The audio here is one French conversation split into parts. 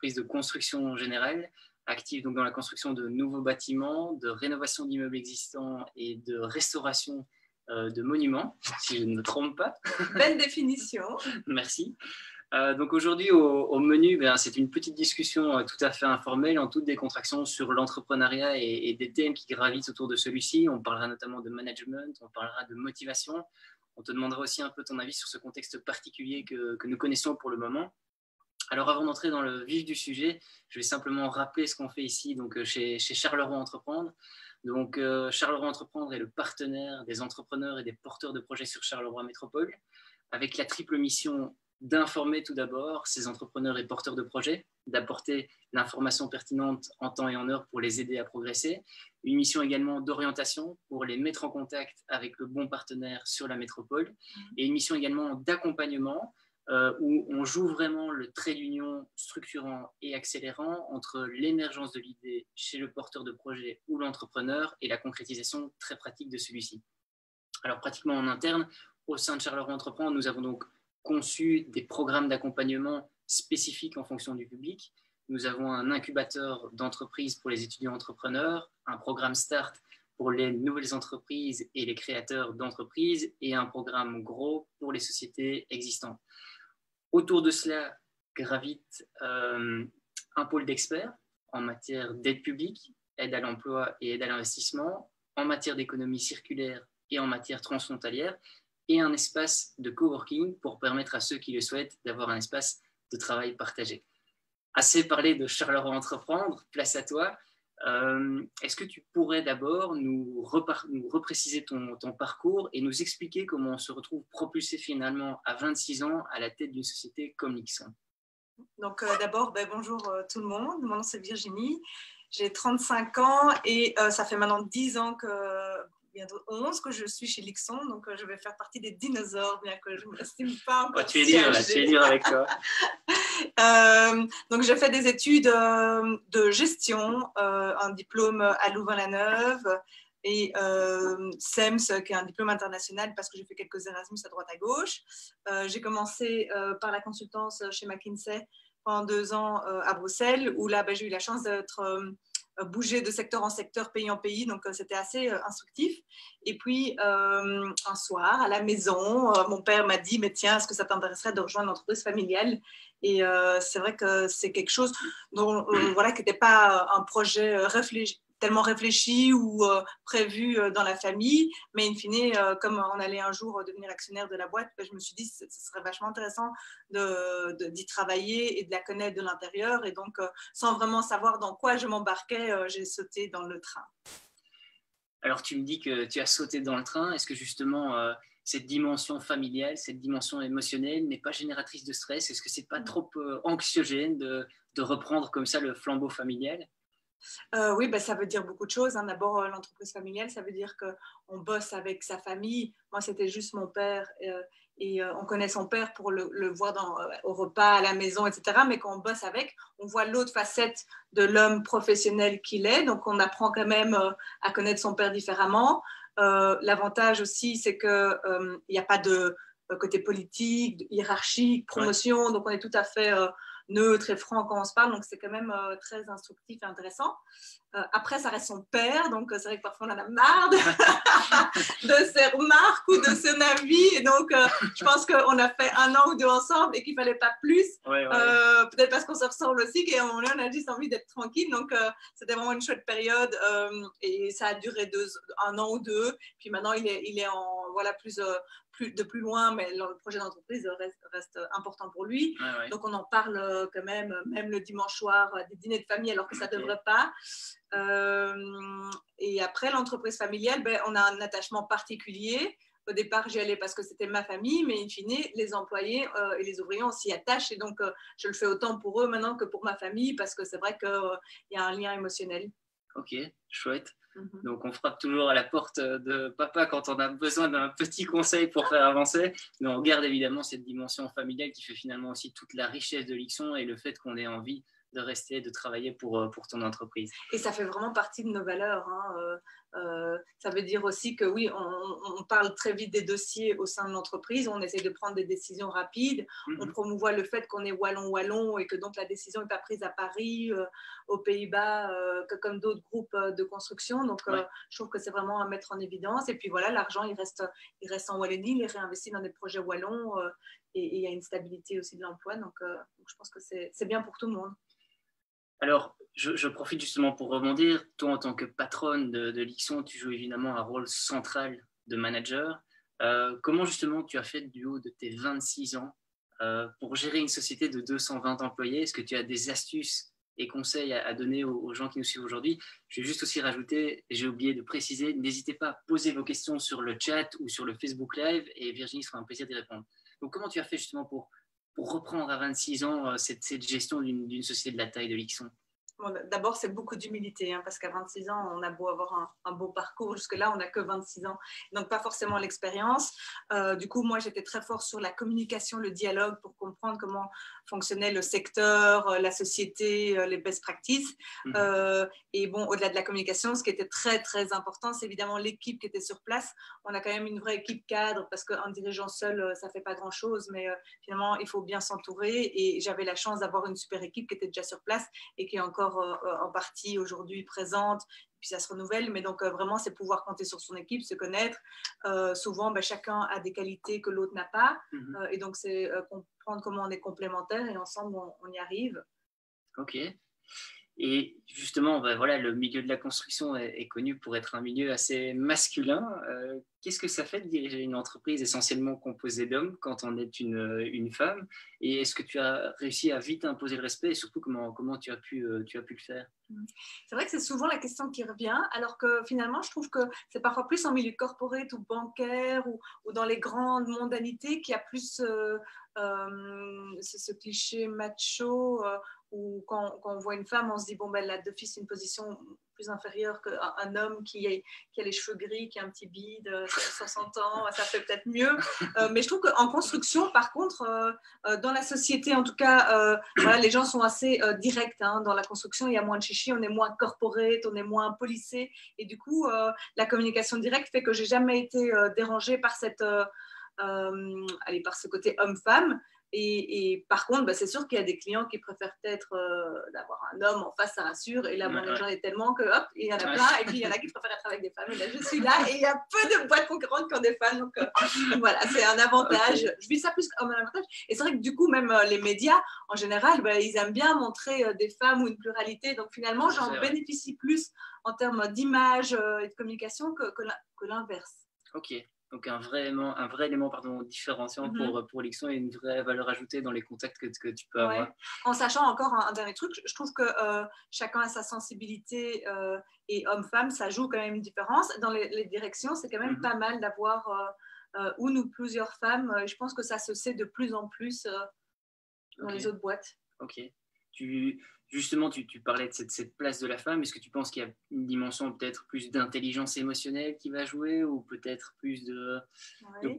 entreprise de construction générale, active donc dans la construction de nouveaux bâtiments, de rénovation d'immeubles existants et de restauration euh, de monuments, si je ne me trompe pas. Belle définition. Merci. Euh, donc aujourd'hui au, menu, ben, c'est une petite discussion euh, tout à fait informelle, en toute décontraction sur l'entrepreneuriat et, des thèmes qui gravitent autour de celui-ci. On parlera notamment de management, on parlera de motivation. On te demandera aussi un peu ton avis sur ce contexte particulier que, nous connaissons pour le moment. Alors avant d'entrer dans le vif du sujet, je vais simplement rappeler ce qu'on fait ici donc, euh, chez, Charleroi Entreprendre. Donc Charleroi Entreprendre est le partenaire des entrepreneurs et des porteurs de projets sur Charleroi Métropole, avec la triple mission d'informer tout d'abord ces entrepreneurs et porteurs de projets, d'apporter l'information pertinente en temps et en heure pour les aider à progresser. Une mission également d'orientation pour les mettre en contact avec le bon partenaire sur la métropole. Et une mission également d'accompagnement euh, où on joue vraiment le trait d'union structurant et accélérant entre l'émergence de l'idée chez le porteur de projet ou l'entrepreneur et la concrétisation très pratique de celui-ci. Alors pratiquement en interne, au sein de Charleroi Entreprendre, nous avons donc conçu des programmes d'accompagnement spécifiques en fonction du public. Nous avons un incubateur d'entreprises pour les étudiants entrepreneurs, un programme START pour les nouvelles entreprises et les créateurs d'entreprises et un programme gros pour les sociétés existantes. Autour de cela gravite euh, un pôle d'experts en matière d'aide publique, aide à l'emploi et aide à l'investissement, en matière d'économie circulaire et en matière transfrontalière, et un espace de coworking pour permettre à ceux qui le souhaitent d'avoir un espace de travail partagé. Assez parlé de Charleroi Entreprendre, place à toi. Euh, est-ce que tu pourrais d'abord nous, nous, repréciser ton, parcours et nous expliquer comment on se retrouve propulsé finalement à 26 ans à la tête d'une société comme Nixon? Donc euh, d'abord, ben, bonjour euh, tout le monde, mon nom c'est Virginie, j'ai 35 ans et ça fait maintenant 10 ans que bientôt 11 que je suis chez Lixon, donc euh, je vais faire partie des dinosaures, bien que je ne m'estime pas encore. tu es dur, tu es dur avec toi. euh, donc, j'ai fait des études euh, de gestion, euh, un diplôme à Louvain-la-Neuve et SEMS, qui est un diplôme international parce que j'ai fait quelques Erasmus à droite à gauche. j'ai commencé par la consultance chez McKinsey pendant deux ans à Bruxelles, où là, ben, j'ai eu la chance d'être bouger de secteur en secteur, pays en pays, donc euh, c'était assez euh, instructif. Et puis, un soir, à la maison, mon père m'a dit, mais tiens, est-ce que ça t'intéresserait de rejoindre l'entreprise familiale? Et c'est vrai que c'est quelque chose dont, voilà, qui n'était pas un projet réfléchi, tellement réfléchi ou euh, prévu euh, dans la famille. Mais in fine, euh, comme on allait un jour devenir actionnaire de la boîte, ben, je me suis dit que ce serait vachement intéressant d'y travailler et de la connaître de l'intérieur. Et donc, sans vraiment savoir dans quoi je m'embarquais, j'ai sauté dans le train. Alors, tu me dis que tu as sauté dans le train. Est-ce que justement, cette dimension familiale, cette dimension émotionnelle n'est pas génératrice de stress? Est-ce que c'est pas trop anxiogène de, de reprendre comme ça le flambeau familial? Euh, oui, ben, ça veut dire beaucoup de choses. Hein. D'abord, euh, l'entreprise familiale, ça veut dire qu'on bosse avec sa famille. Moi, c'était juste mon père. Euh, et on connaît son père pour le, voir dans, au repas, à la maison, etc. Mais quand on bosse avec, on voit l'autre facette de l'homme professionnel qu'il est. Donc, on apprend quand même à connaître son père différemment. L'avantage aussi, c'est qu'il n'y a pas de côté politique, hiérarchique, promotion. Donc, on est tout à fait neutre et franc quand on se parle, donc c'est quand même euh, très instructif et intéressant. Euh, après, ça reste son père, donc euh, c'est vrai que parfois on en a marre de, ses remarques ou de son avis, et donc je pense qu'on a fait un an ou deux ensemble et qu'il fallait pas plus, peut-être parce qu'on se ressemble aussi, qu'à un moment donné on a juste envie d'être tranquille, donc c'était vraiment une chouette période et ça a duré deux, un an ou deux, puis maintenant il est, il est en voilà plus de plus loin, mais le projet d'entreprise reste, important pour lui. Donc on en parle euh, quand même, même le dimanche soir, euh, des dîners de famille, alors que ça ne devrait pas. Euh, et après, l'entreprise familiale, ben, on a un attachement particulier. Au départ, j'y allais parce que c'était ma famille, mais in fine, les employés et les ouvriers, on s'y attache. Et donc, je le fais autant pour eux maintenant que pour ma famille, parce que c'est vrai qu'il y a un lien émotionnel. Ok, chouette. Mhm. Donc on frappe toujours à la porte de papa quand on a besoin d'un petit conseil pour faire avancer, mais on garde évidemment cette dimension familiale qui fait finalement aussi toute la richesse de l'Ixon et le fait qu'on ait envie de rester, de travailler pour, pour ton entreprise. Et ça fait vraiment partie de nos valeurs. Hein. Euh, ça veut dire aussi que oui, on, parle très vite des dossiers au sein de l'entreprise, on essaie de prendre des décisions rapides, on mhm. promouvoit le fait qu'on est wallon-wallon et que donc la décision n'est pas prise à Paris, euh, aux Pays-Bas, euh, que comme d'autres groupes de construction. Donc je trouve que c'est vraiment à mettre en évidence. Et puis voilà, l'argent, il reste, il reste en Wallonie, il est réinvesti dans des projets wallons et, il y a une stabilité aussi de l'emploi. Donc, donc je pense que c'est bien pour tout le monde. Alors, je, profite justement pour rebondir. Toi, en tant que patronne de, de Lixon, tu joues évidemment un rôle central de manager. Euh, comment justement tu as fait du haut de tes 26 ans euh, pour gérer une société de 220 employés? Est-ce que tu as des astuces et conseils à, donner aux, gens qui nous suivent aujourd'hui? Je vais juste aussi rajouter, j'ai oublié de préciser, n'hésitez pas à poser vos questions sur le chat ou sur le Facebook Live et Virginie sera un plaisir d'y répondre. Donc, comment tu as fait justement pour reprendre à 26 ans euh, cette, cette gestion d'une société de la taille de Lixon? D'abord, c'est beaucoup d'humilité, hein, parce qu'à 26 ans, on a beau avoir un, beau parcours, jusque-là, on n'a que 26 ans, donc pas forcément l'expérience. Euh, du coup, moi, j'étais très fort sur la communication, le dialogue, pour comprendre comment fonctionnait le secteur, euh, la société, euh, les best practices. Mhm. et bon, au-delà de la communication, ce qui était très, très important, c'est évidemment l'équipe qui était sur place. On a quand même une vraie équipe cadre, parce qu'un dirigeant seul, ça fait pas grand-chose, mais finalement, il faut bien s'entourer. Et j'avais la chance d'avoir une super équipe qui était déjà sur place et qui est encore euh, en partie aujourd'hui présente, puis ça se renouvelle. Mais donc, euh, vraiment, c'est pouvoir compter sur son équipe, se connaître. Euh, souvent, ben, chacun a des qualités que l'autre n'a pas. Mhm. et donc, c'est comment on est complémentaires et ensemble, on, y arrive. Et justement, ben voilà, le milieu de la construction est, connu pour être un milieu assez masculin. Euh, qu'est-ce que ça fait de diriger une entreprise essentiellement composée d'hommes quand on est une, femme? Et est-ce que tu as réussi à vite imposer le respect? Et surtout comment, comment tu, as pu, euh, tu as pu le faire? C'est vrai que c'est souvent la question qui revient, alors que finalement, je trouve que c'est parfois plus en milieu corporate ou bancaire ou, ou dans les grandes mondanités qu'il y a plus euh, ce cliché macho ou quand, on voit une femme, on se dit, bon, ben, elle a d'office une position plus inférieure qu'un homme qui, a les cheveux gris, qui a un petit bide, 60 euh, ans, ça fait peut-être mieux. Euh, mais je trouve qu'en construction, par contre, euh, dans la société, en tout cas, les gens sont assez directs. Hein. Dans la construction, il y a moins de chichi, on est moins corporate, on est moins policé. Et du coup, la communication directe fait que j'ai jamais été dérangée par cette... allez, par ce côté homme-femme, et, par contre, bah, c'est sûr qu'il y a des clients qui préfèrent peut-être euh, d'avoir un homme en face, ça rassure. Et là, bon, les gens est tellement que hop, il y en a plein. Et puis il y en a qui préfèrent être avec des femmes. Et là, je suis là. Et il y a peu de boîtes concurrentes qui ont des femmes. Donc euh, voilà, c'est un avantage. Je vis ça plus comme un avantage. Et c'est vrai que du coup, même euh, les médias, en général, bah, ils aiment bien montrer des femmes ou une pluralité. Donc finalement, j'en bénéficie plus en termes d'image et de communication que, que l'inverse. Ok. Donc un vrai élément, un vrai élément pardon, différenciant mhm. pour, pour Lixon et une vraie valeur ajoutée dans les contacts que, que tu peux avoir. En sachant encore un, dernier truc, je trouve que euh, chacun a sa sensibilité euh, et homme-femme, ça joue quand même une différence. Dans les, directions, c'est quand même mhm. pas mal d'avoir euh, une ou plusieurs femmes. Je pense que ça se sait de plus en plus dans les autres boîtes. Ok. Tu, justement, tu, parlais de cette, place de la femme. Est-ce que tu penses qu'il y a une dimension peut-être plus d'intelligence émotionnelle qui va jouer ou peut-être plus de,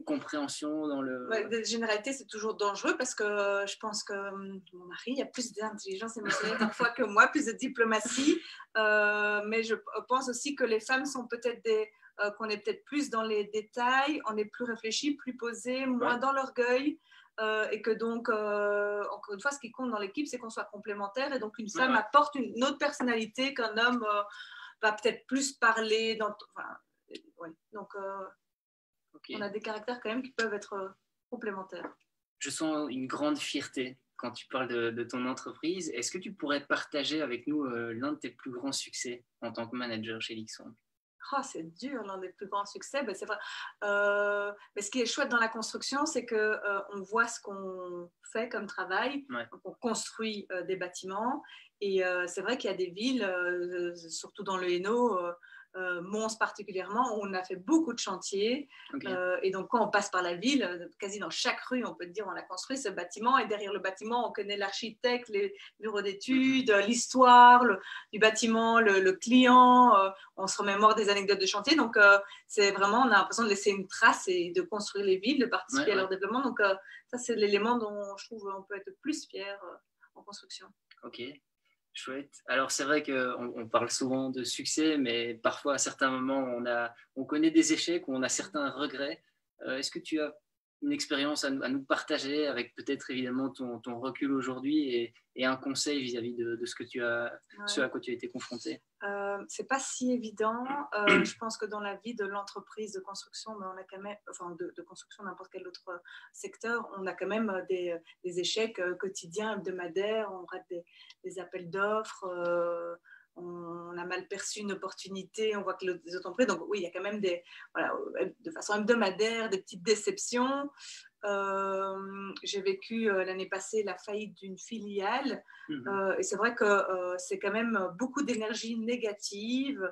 compréhension dans le... Ouais, généralité, c'est toujours dangereux parce que je pense que hum, mon mari a plus d'intelligence émotionnelle parfois que moi, plus de diplomatie. Euh, mais je pense aussi que les femmes sont peut-être des... Euh, qu'on est peut-être plus dans les détails, on est plus réfléchi, plus posé, moins dans l'orgueil. Euh, et que donc, euh, encore une fois, ce qui compte dans l'équipe, c'est qu'on soit complémentaire et donc une femme apporte une, autre personnalité qu'un homme euh, va peut-être plus parler. Dans, Donc, on a des caractères quand même qui peuvent être complémentaires. Je sens une grande fierté quand tu parles de, ton entreprise. Est-ce que tu pourrais partager avec nous l'un de tes plus grands succès en tant que manager chez Lixon Oh, c'est dur, l'un des plus grands succès. Ben, c'est vrai. Euh, mais ce qui est chouette dans la construction, c'est qu'on euh, on voit ce qu'on fait comme travail. on construit euh, des bâtiments. Et c'est vrai qu'il y a des villes, surtout dans le Hainaut, Mons particulièrement, on a fait beaucoup de chantiers. Euh, et donc, quand on passe par la ville, quasi dans chaque rue, on peut dire, on a construit ce bâtiment. Et derrière le bâtiment, on connaît l'architecte, les bureaux d'études, mhm. l'histoire du bâtiment, le, client. Euh, on se remémore des anecdotes de chantier. Donc, c'est vraiment, on a l'impression de laisser une trace et de construire les villes, de participer à leur développement. Donc, ça, c'est l'élément dont je trouve on peut être plus fier en construction. Ok. Chouette. Alors c'est vrai qu'on on parle souvent de succès, mais parfois à certains moments on, a, on connaît des échecs on a certains regrets. Euh, est-ce que tu as une expérience à, nous partager avec peut-être évidemment ton, ton recul aujourd'hui et, et, un conseil vis-à-vis de, de, ce, que tu as, ce à quoi tu as été confronté euh, C'est pas si évident. Euh, je pense que dans la vie de l'entreprise de construction, mais on a quand même, enfin de, de construction n'importe quel autre secteur, on a quand même des, des échecs euh, quotidiens, hebdomadaires, on rate des, des appels d'offres. Euh, on a mal perçu une opportunité, on voit que les autres ont pris. Donc oui, il y a quand même des, voilà, de façon hebdomadaire, des petites déceptions. Euh, j'ai vécu euh, l'année passée la faillite d'une filiale mhm. euh, et c'est vrai que c'est quand même beaucoup d'énergie négative,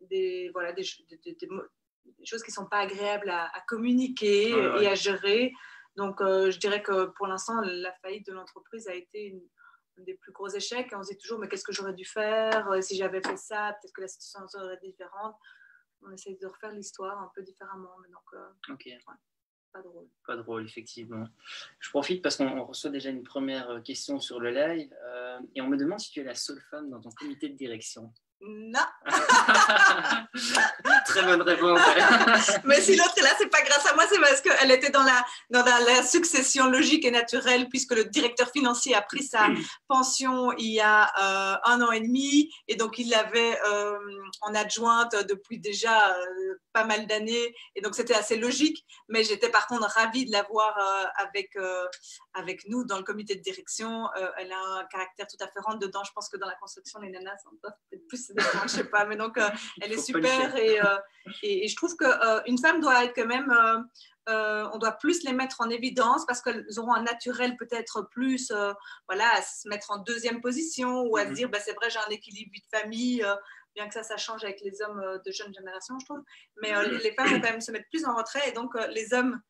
des, voilà, des, choses qui ne sont pas agréables à, communiquer et à gérer. Donc je dirais que pour l'instant, la faillite de l'entreprise a été une des plus gros échecs. Et on se dit toujours, mais qu'est-ce que j'aurais dû faire? Euh, Si j'avais fait ça, peut-être que la situation serait différente. On essaye de refaire l'histoire un peu différemment. Mais donc, euh, ok. pas drôle. Pas drôle, effectivement. Je profite parce qu'on reçoit déjà une première euh, question sur le live. et on me demande si tu es la seule femme dans ton comité de direction. Non. Très bonne réponse. Mais si l'autre est là, c'est pas grâce à moi, c'est parce qu'elle était dans la, dans la succession logique et naturelle, puisque le directeur financier a pris sa pension il y a euh, un an et demi, et donc il l'avait euh, en adjointe depuis déjà euh, pas mal d'années, et donc c'était assez logique. Mais j'étais par contre ravie de l'avoir avec, avec nous dans le comité de direction. elle a un caractère tout à fait rentre dedans. Je pense que dans la construction, les nanas sont peut-être plus je sais pas, mais donc euh, elle est super euh, et, et, je trouve qu'une euh, femme doit être quand même, on doit plus les mettre en évidence parce qu'elles auront un naturel peut-être plus, voilà, à se mettre en deuxième position ou à se mhm. dire, bah, c'est vrai, j'ai un équilibre vie de famille bien que ça, ça change avec les hommes de jeune génération, je trouve. Mais les, femmes vont quand même se mettre plus en retrait et donc les hommes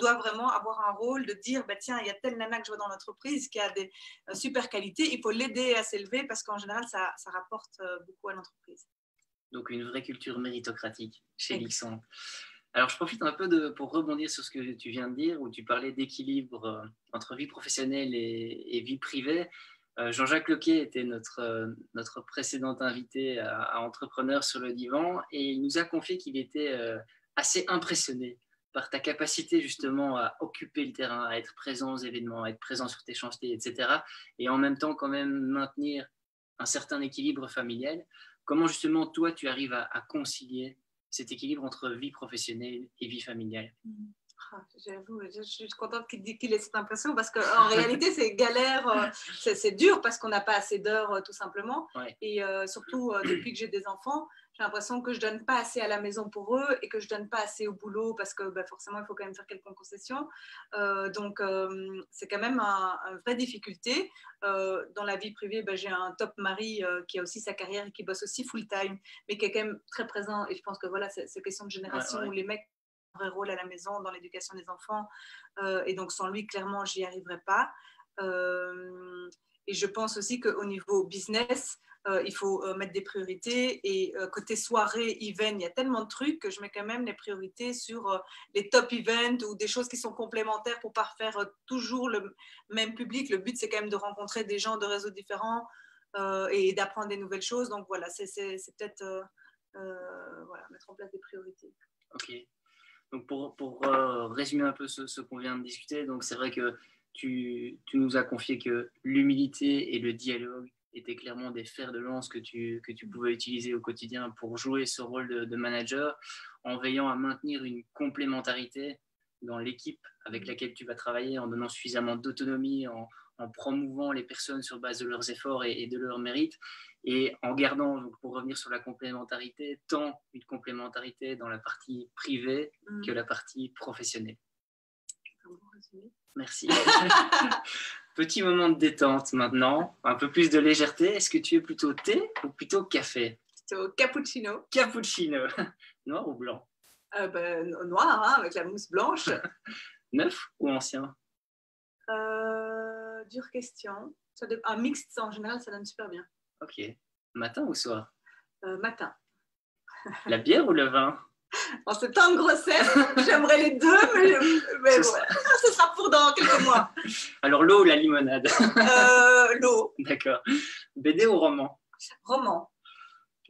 doivent vraiment avoir un rôle de dire bah, tiens, il y a telle nana que je vois dans l'entreprise qui a des super qualités, il faut l'aider à s'élever parce qu'en général, ça, ça rapporte beaucoup à l'entreprise. Donc, une vraie culture méritocratique chez Lixon. Alors, je profite un peu de, pour rebondir sur ce que tu viens de dire, où tu parlais d'équilibre entre vie professionnelle et, vie privée. Jean-Jacques Lequet était notre, notre précédent invité à, à, Entrepreneur sur le divan et il nous a confié qu'il était assez impressionné par ta capacité justement à occuper le terrain, à être présent aux événements, à être présent sur tes chantiers, etc. Et en même temps quand même maintenir un certain équilibre familial. Comment justement toi tu arrives à, concilier cet équilibre entre vie professionnelle et vie familiale? Ah, J'avoue, je suis contente qu'il ait cette impression parce qu'en réalité, c'est galère, euh, c'est dur parce qu'on n'a pas assez d'heures euh, tout simplement. Et euh, surtout, depuis que j'ai des enfants, j'ai l'impression que je donne pas assez à la maison pour eux et que je donne pas assez au boulot parce que bah, forcément il faut quand même faire quelques concessions. Euh, donc euh, c'est quand même une vraie difficulté. Euh, dans la vie privée, bah, j'ai un top mari qui a aussi sa carrière et qui bosse aussi full time, mais qui est quand même très présent. Et je pense que voilà, c'est question de génération où les mecs ont un vrai rôle à la maison dans l'éducation des enfants. et donc sans lui, clairement, j'y arriverai pas. et je pense aussi qu'au niveau business, euh, il faut euh, mettre des priorités. Et euh, côté soirée, event, il y a tellement de trucs que je mets quand même les priorités sur les top events ou des choses qui sont complémentaires pour pas faire toujours le même public. Le but, c'est quand même de rencontrer des gens de réseaux différents et d'apprendre des nouvelles choses. Donc voilà, c'est peut-être voilà, mettre en place des priorités. Ok. Donc pour, pour résumer un peu ce, ce qu'on vient de discuter, donc c'est vrai que tu, tu, nous as confié que l'humilité et le dialogue étaient clairement des fers de lance que tu, que tu pouvais utiliser au quotidien pour jouer ce rôle de, manager, en veillant à maintenir une complémentarité dans l'équipe avec laquelle tu vas travailler, en donnant suffisamment d'autonomie, en, en, promouvant les personnes sur base de leurs efforts et, de leurs mérites, et en gardant, donc pour revenir sur la complémentarité, tant une complémentarité dans la partie privée mm. que la partie professionnelle. Merci. Petit moment de détente maintenant, un peu plus de légèreté. Est-ce que tu es plutôt thé ou plutôt café? Plutôt cappuccino. Cappuccino. Noir ou blanc? Euh, ben, Noir, hein, avec la mousse blanche. Neuf ou ancien? Euh, Dure question. Un mixte, en général, ça donne super bien. Ok. Matin ou soir? Euh, Matin. La bière ou le vin? En ce temps de grossesse, j'aimerais les deux, mais, mais ce, sera pour dans quelques mois. Alors, l'eau ou la limonade? Euh, L'eau. D'accord. BD ou roman? Roman.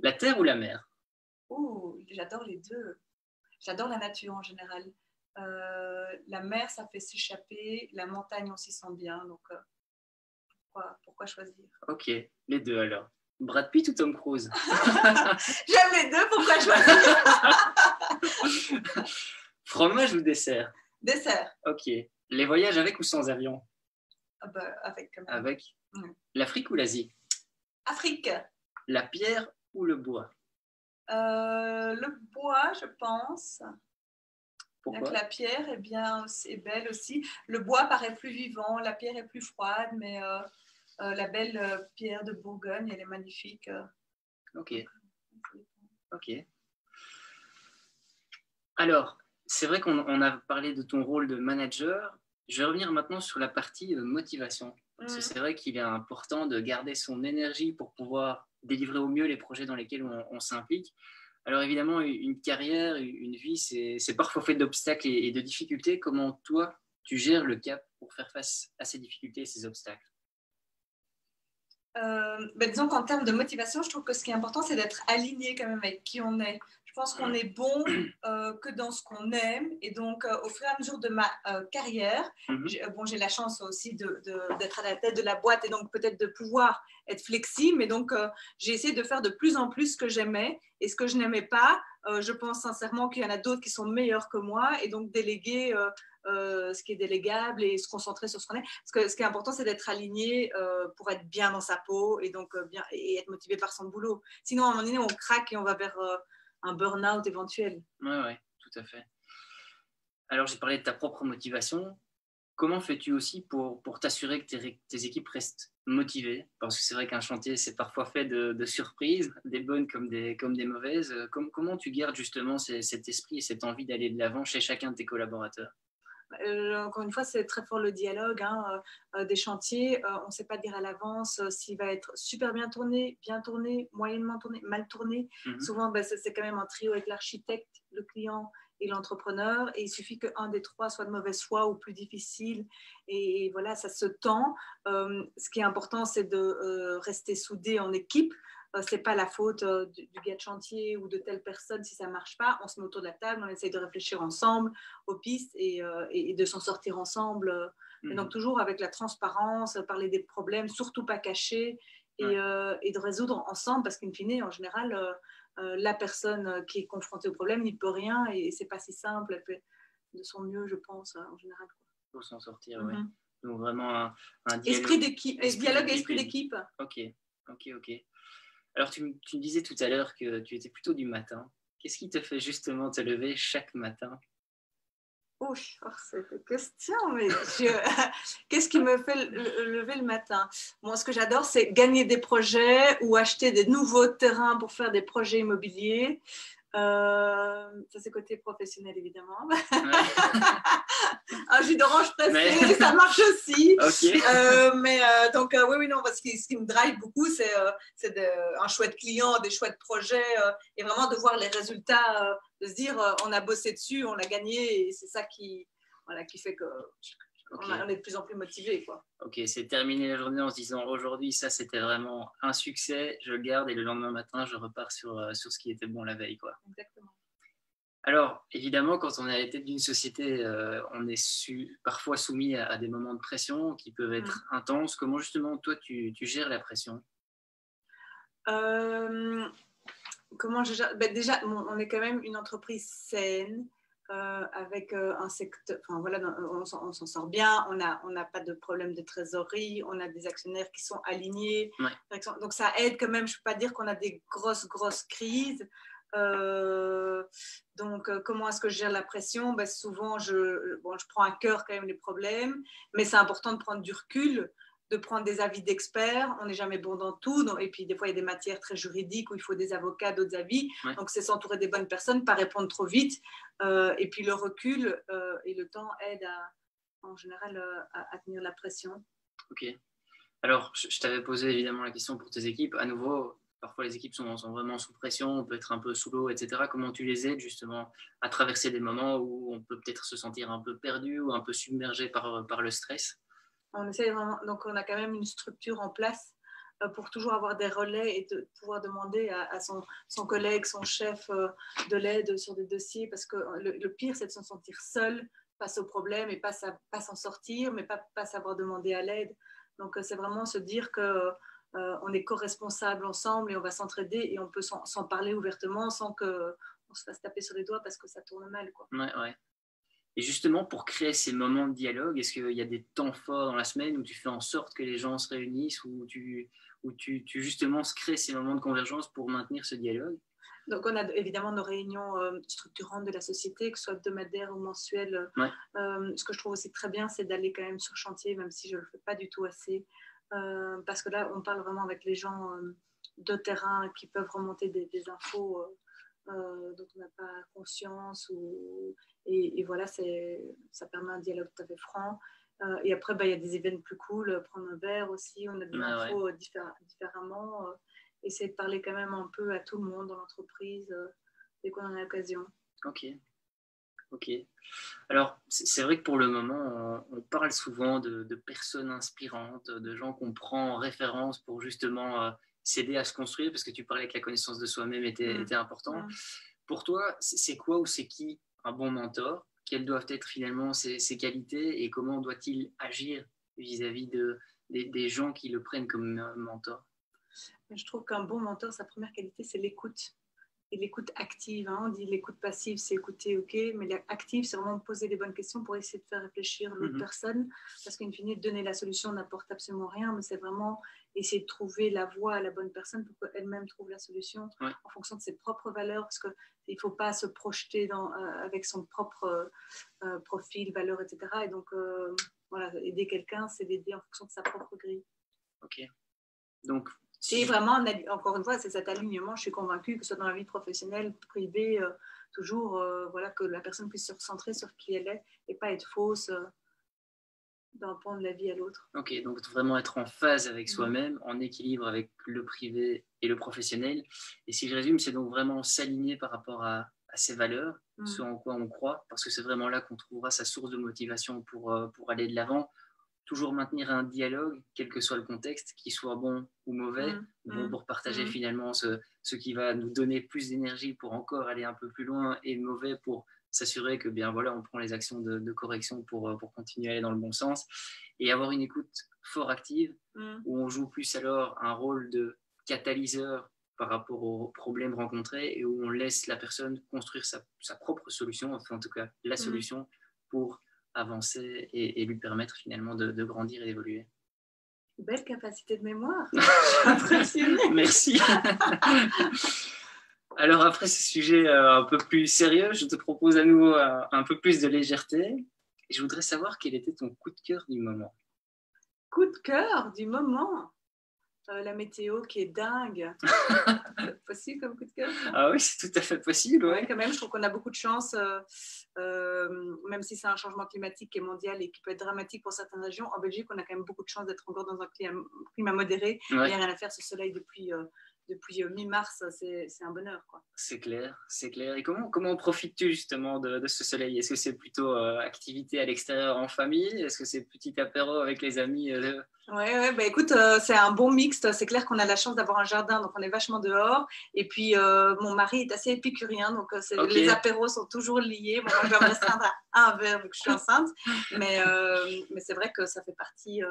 La terre ou la mer? Ouh, j'adore les deux. J'adore la nature en général. Euh, la mer, ça fait s'échapper. La montagne, on s'y sent bien. Donc, euh, pourquoi, pourquoi choisir? Ok, les deux alors. Brad Pitt ou Tom Cruise? J'aime les deux, pourquoi choisir? Fromage ou dessert? Dessert. Ok. Les voyages avec ou sans avion? Ah bah, Avec. Quand même. Avec. L'Afrique ou l'Asie? Afrique. La pierre ou le bois? Euh, Le bois, je pense. Pourquoi? La pierre est bien, est belle aussi. Le bois paraît plus vivant, la pierre est plus froide, mais euh, euh, la belle pierre de Bourgogne, elle est magnifique. Ok. Ok. Alors, c'est vrai qu'on a parlé de ton rôle de manager. Je vais revenir maintenant sur la partie motivation. Parce que mm. c'est vrai qu'il est important de garder son énergie pour pouvoir délivrer au mieux les projets dans lesquels on, s'implique. Alors évidemment, une carrière, une vie, c'est parfois fait d'obstacles et, de difficultés. Comment toi, tu gères le cap pour faire face à ces difficultés et ces obstacles? Euh, ben disons qu'en termes de motivation, je trouve que ce qui est important, c'est d'être aligné quand même avec qui on est. Je pense qu'on est bon euh, que dans ce qu'on aime. Et donc, euh, au fur et à mesure de ma euh, carrière, mhm. bon, j'ai la chance aussi d'être à la tête de la boîte et donc peut-être de pouvoir être flexible. Mais donc, j'ai essayé de faire de plus en plus ce que j'aimais. Et ce que je n'aimais pas, je pense sincèrement qu'il y en a d'autres qui sont meilleurs que moi. Et donc, déléguer ce qui est délégable et se concentrer sur ce qu'on est. Parce que ce qui est important, c'est d'être aligné pour être bien dans sa peau et donc bien et être motivé par son boulot. Sinon, à un moment donné, on craque et on va vers un burn-out éventuel. Oui, ouais, tout à fait. Alors, j'ai parlé de ta propre motivation. Comment fais-tu aussi pour, pour t'assurer que tes, équipes restent motivées? Parce que c'est vrai qu'un chantier, c'est parfois fait de, surprises, des bonnes comme des, comme des mauvaises. comment tu gardes justement cet esprit et cette envie d'aller de l'avant chez chacun de tes collaborateurs? Encore une fois, c'est très fort le dialogue hein, euh, euh, des chantiers. on ne sait pas dire à l'avance s'il va être super bien tourné, bien tourné, moyennement tourné, mal tourné. Mhm. Souvent, ben, c'est quand même un trio avec l'architecte, le client et l'entrepreneur. Et il suffit qu'un des trois soit de mauvaise foi ou plus difficile. Et, voilà, ça se tend. ce qui est important, c'est de rester soudé en équipe. Euh, c'est pas la faute euh, du, gars de chantier ou de telle personne si ça marche pas. On se met autour de la table, on essaye de réfléchir ensemble aux pistes et, euh, de s'en sortir ensemble. Et donc toujours avec la transparence, parler des problèmes, surtout pas cacher et, de résoudre ensemble parce qu'in fine, en général, la personne qui est confrontée au problème n'y peut rien et, c'est pas si simple. Elle fait de son mieux, je pense, en général. Pour s'en sortir, oui. Mhm. Donc vraiment un, dialogue. Esprit d'équipe, dialogue et esprit d'équipe. Ok, ok, ok. Alors, tu, me disais tout à l'heure que tu étais plutôt du matin. Qu'est-ce qui te fait justement te lever chaque matin? Oh, cette question, mais qu'est-ce qui me fait lever le matin? Moi, ce que j'adore, c'est gagner des projets ou acheter des nouveaux terrains pour faire des projets immobiliers. Euh, ça, c'est côté professionnel, évidemment. un jus d'orange pressé, ça marche aussi. Euh, mais euh, donc, oui, oui, non, parce que ce qui me drive beaucoup, c'est un chouette client, des chouettes projets et vraiment de voir les résultats, de se dire, on a bossé dessus, on l'a gagné et c'est ça qui, voilà, qui fait que on, est de plus en plus motivé. Quoi. Ok, c'est terminé la journée en se disant aujourd'hui, ça c'était vraiment un succès, je le garde et le lendemain matin, je repars sur, euh, sur ce qui était bon la veille. Quoi. Exactement. Alors, évidemment, quand on est à la tête d'une société, euh, on est su, parfois soumis à, des moments de pression qui peuvent être mm. intenses. Comment justement, toi, tu, tu gères la pression? Euh, Comment je gère? Ben, Déjà, on est quand même une entreprise saine. Euh, avec euh, un secteur, enfin voilà, on, s'en sort bien, on n'a on pas de problème de trésorerie, on a des actionnaires qui sont alignés. Donc ça aide quand même, je ne peux pas dire qu'on a des grosses, grosses crises. Euh, donc, comment est-ce que je gère la pression? Ben, Souvent, je, bon, je prends à cœur quand même les problèmes, mais c'est important de prendre du recul de prendre des avis d'experts. On n'est jamais bon dans tout. et puis, des fois, il y a des matières très juridiques où il faut des avocats, d'autres avis. Donc, c'est s'entourer des bonnes personnes, pas répondre trop vite. Euh, et puis, le recul euh, et le temps aident en général euh, à, tenir la pression. Ok. Alors, je, t'avais posé évidemment la question pour tes équipes. À nouveau, parfois les équipes sont, sont, vraiment sous pression, on peut être un peu sous l'eau, etc. Comment tu les aides justement à traverser des moments où on peut peut-être se sentir un peu perdu ou un peu submergé par, par le stress? On vraiment, donc on a quand même une structure en place euh, pour toujours avoir des relais et pouvoir demander à, son, collègue, son chef euh, de l'aide sur des dossiers, parce que le, pire, c'est de se sentir seul face au problème et pas, s'en sortir, mais pas, savoir demander à l'aide. Donc, euh, c'est vraiment se dire que on est co-responsable ensemble et on va s'entraider et on peut s'en parler ouvertement sans qu'on se fasse taper sur les doigts parce que ça tourne mal. Ouais. Et justement, pour créer ces moments de dialogue, est-ce qu'il y a des temps forts dans la semaine où tu fais en sorte que les gens se réunissent, où tu, où tu, tu justement crées ces moments de convergence pour maintenir ce dialogue? Donc, on a évidemment nos réunions euh, structurantes de la société, que ce soit hebdomadaires ou mensuelles. Euh, ce que je trouve aussi très bien, c'est d'aller quand même sur chantier, même si je ne le fais pas du tout assez. Euh, parce que là, on parle vraiment avec les gens de terrain qui peuvent remonter des, infos dont on n'a pas conscience. Ou, et, et voilà, ça permet un dialogue tout à fait franc. Euh, et après, bah, il y a des événements plus cool, euh, prendre un verre aussi, on a des ah infos euh, différemment. essayer de parler quand même un peu à tout le monde dans l'entreprise dès qu'on en a l'occasion. Ok. Ok. Alors, c'est vrai que pour le moment, on, parle souvent de, personnes inspirantes, de gens qu'on prend en référence pour justement s'aider à se construire, parce que tu parlais que la connaissance de soi-même était, mmh. était important. Mmh. Pour toi, c'est quoi ou c'est qui un bon mentor? Quelles doivent être finalement ses, qualités et comment doit-il agir vis-à-vis de, des, gens qui le prennent comme mentor? Je trouve qu'un bon mentor, sa première qualité, c'est l'écoute. Et l'écoute active, hein. on dit l'écoute passive, c'est écouter, ok, mais l'active, c'est vraiment poser les bonnes questions pour essayer de faire réfléchir l'autre mhm. personne, parce qu'une fine, donner la solution n'apporte absolument rien, mais c'est vraiment essayer de trouver la voie à la bonne personne pour qu'elle-même trouve la solution en fonction de ses propres valeurs, parce qu'il ne faut pas se projeter dans, euh, avec son propre euh, euh, profil, valeurs, etc. Et donc, voilà, aider quelqu'un, c'est l'aider en fonction de sa propre grille. Ok. Donc, si... vraiment, encore une fois, c'est cet alignement. Je suis convaincue que ce soit dans la vie professionnelle, privée, toujours, voilà, que la personne puisse se recentrer sur qui elle est et pas être fausse d'un point de la vie à l'autre. Ok, donc vraiment être en phase avec mm. soi-même, en équilibre avec le privé et le professionnel. Et si je résume, c'est donc vraiment s'aligner par rapport à, ses valeurs, mm. ce en quoi on croit, parce que c'est vraiment là qu'on trouvera sa source de motivation pour, euh, pour aller de l'avant. Toujours maintenir un dialogue, quel que soit le contexte, qu'il soit bon ou mauvais, mm. pour partager finalement ce, ce qui va nous donner plus d'énergie pour encore aller un peu plus loin et mauvais pour s'assurer que bien voilà, on prend les actions de, correction pour, euh, pour continuer à aller dans le bon sens et avoir une écoute fort active mm. où on joue plus alors un rôle de catalyseur par rapport aux problèmes rencontrés et où on laisse la personne construire sa, sa propre solution, enfin en tout cas la mm. solution pour avancer et, lui permettre finalement de, de grandir et d'évoluer. Belle capacité de mémoire. Merci. Alors après ce sujet euh, un peu plus sérieux, je te propose à nouveau euh, un peu plus de légèreté. Et je voudrais savoir quel était ton coup de cœur du moment. Coup de cœur du moment euh, La météo qui est dingue. possible comme coup de cœur Ah oui, c'est tout à fait possible. Oui, quand même, je trouve qu'on a beaucoup de chance, même si c'est un changement climatique qui est mondial et qui peut être dramatique pour certaines régions. En Belgique, on a quand même beaucoup de chance d'être encore dans un climat, modéré. Il n'y a rien à faire, ce soleil depuis depuis euh, mi-mars, c'est un bonheur. C'est clair, c'est clair. Et comment, comment profites-tu justement de, ce soleil? Est-ce que c'est plutôt euh, activité à l'extérieur en famille? Est-ce que c'est petit apéro avec les amis euh? Oui, ouais, bah, écoute, c'est un bon mixte. C'est clair qu'on a la chance d'avoir un jardin, donc on est vachement dehors. Et puis, mon mari est assez épicurien, donc les apéros sont toujours liés. moi, je vais me restreindre à un verre vu que je suis enceinte. Mais, mais c'est vrai que ça fait partie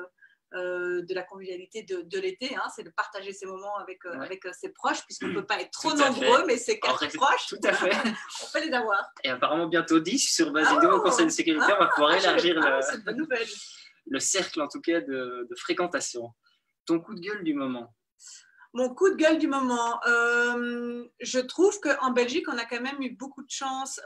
euh, de la convivialité de, l'été, hein, c'est de partager ces moments avec, euh, avec euh, ses proches, puisqu'on ne peut pas être trop nombreux, mais c'est quatre proches, tout à fait. on peut les avoir. Et apparemment bientôt 10 sur Basido au Conseil de sécurité, on va pouvoir ah, élargir ah, le, le, cercle en tout cas de, fréquentation. Ton coup de gueule du moment. Mon coup de gueule du moment, je trouve qu'en Belgique, on a quand même eu beaucoup de chance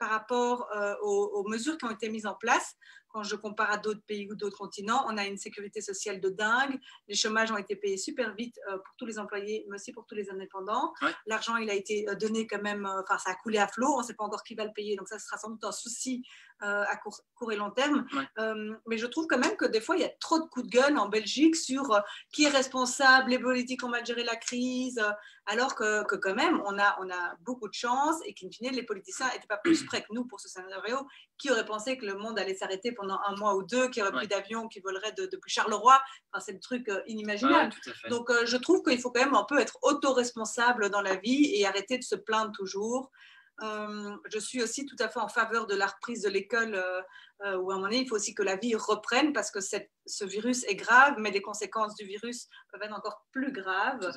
par rapport aux, aux, mesures qui ont été mises en place quand je compare à d'autres pays ou d'autres continents, on a une sécurité sociale de dingue. Les chômages ont été payés super vite euh, pour tous les employés, mais aussi pour tous les indépendants. L'argent, il a été euh, donné quand même, euh, enfin, ça a coulé à flot. On ne sait pas encore qui va le payer, donc ça sera sans doute un souci à court, et long terme. mais je trouve quand même que des fois, il y a trop de coups de gueule en Belgique sur qui est responsable, les politiques ont mal géré la crise, alors que, que, quand même, on a, on a beaucoup de chance et qu'in fine, les politiciens n'étaient pas plus prêts que nous pour ce scénario. Qui aurait pensé que le monde allait s'arrêter pendant un mois ou deux, qu'il n'y aurait plus d'avions qui voleraient depuis Charleroi enfin, C'est le truc euh, inimaginable. Donc, euh, je trouve qu'il faut quand même un peu être autoresponsable dans la vie et arrêter de se plaindre toujours. Euh, je suis aussi tout à fait en faveur de la reprise de l'école, euh, euh, où à un moment donné, il faut aussi que la vie reprenne parce que cette, ce virus est grave, mais les conséquences du virus peuvent être encore plus graves.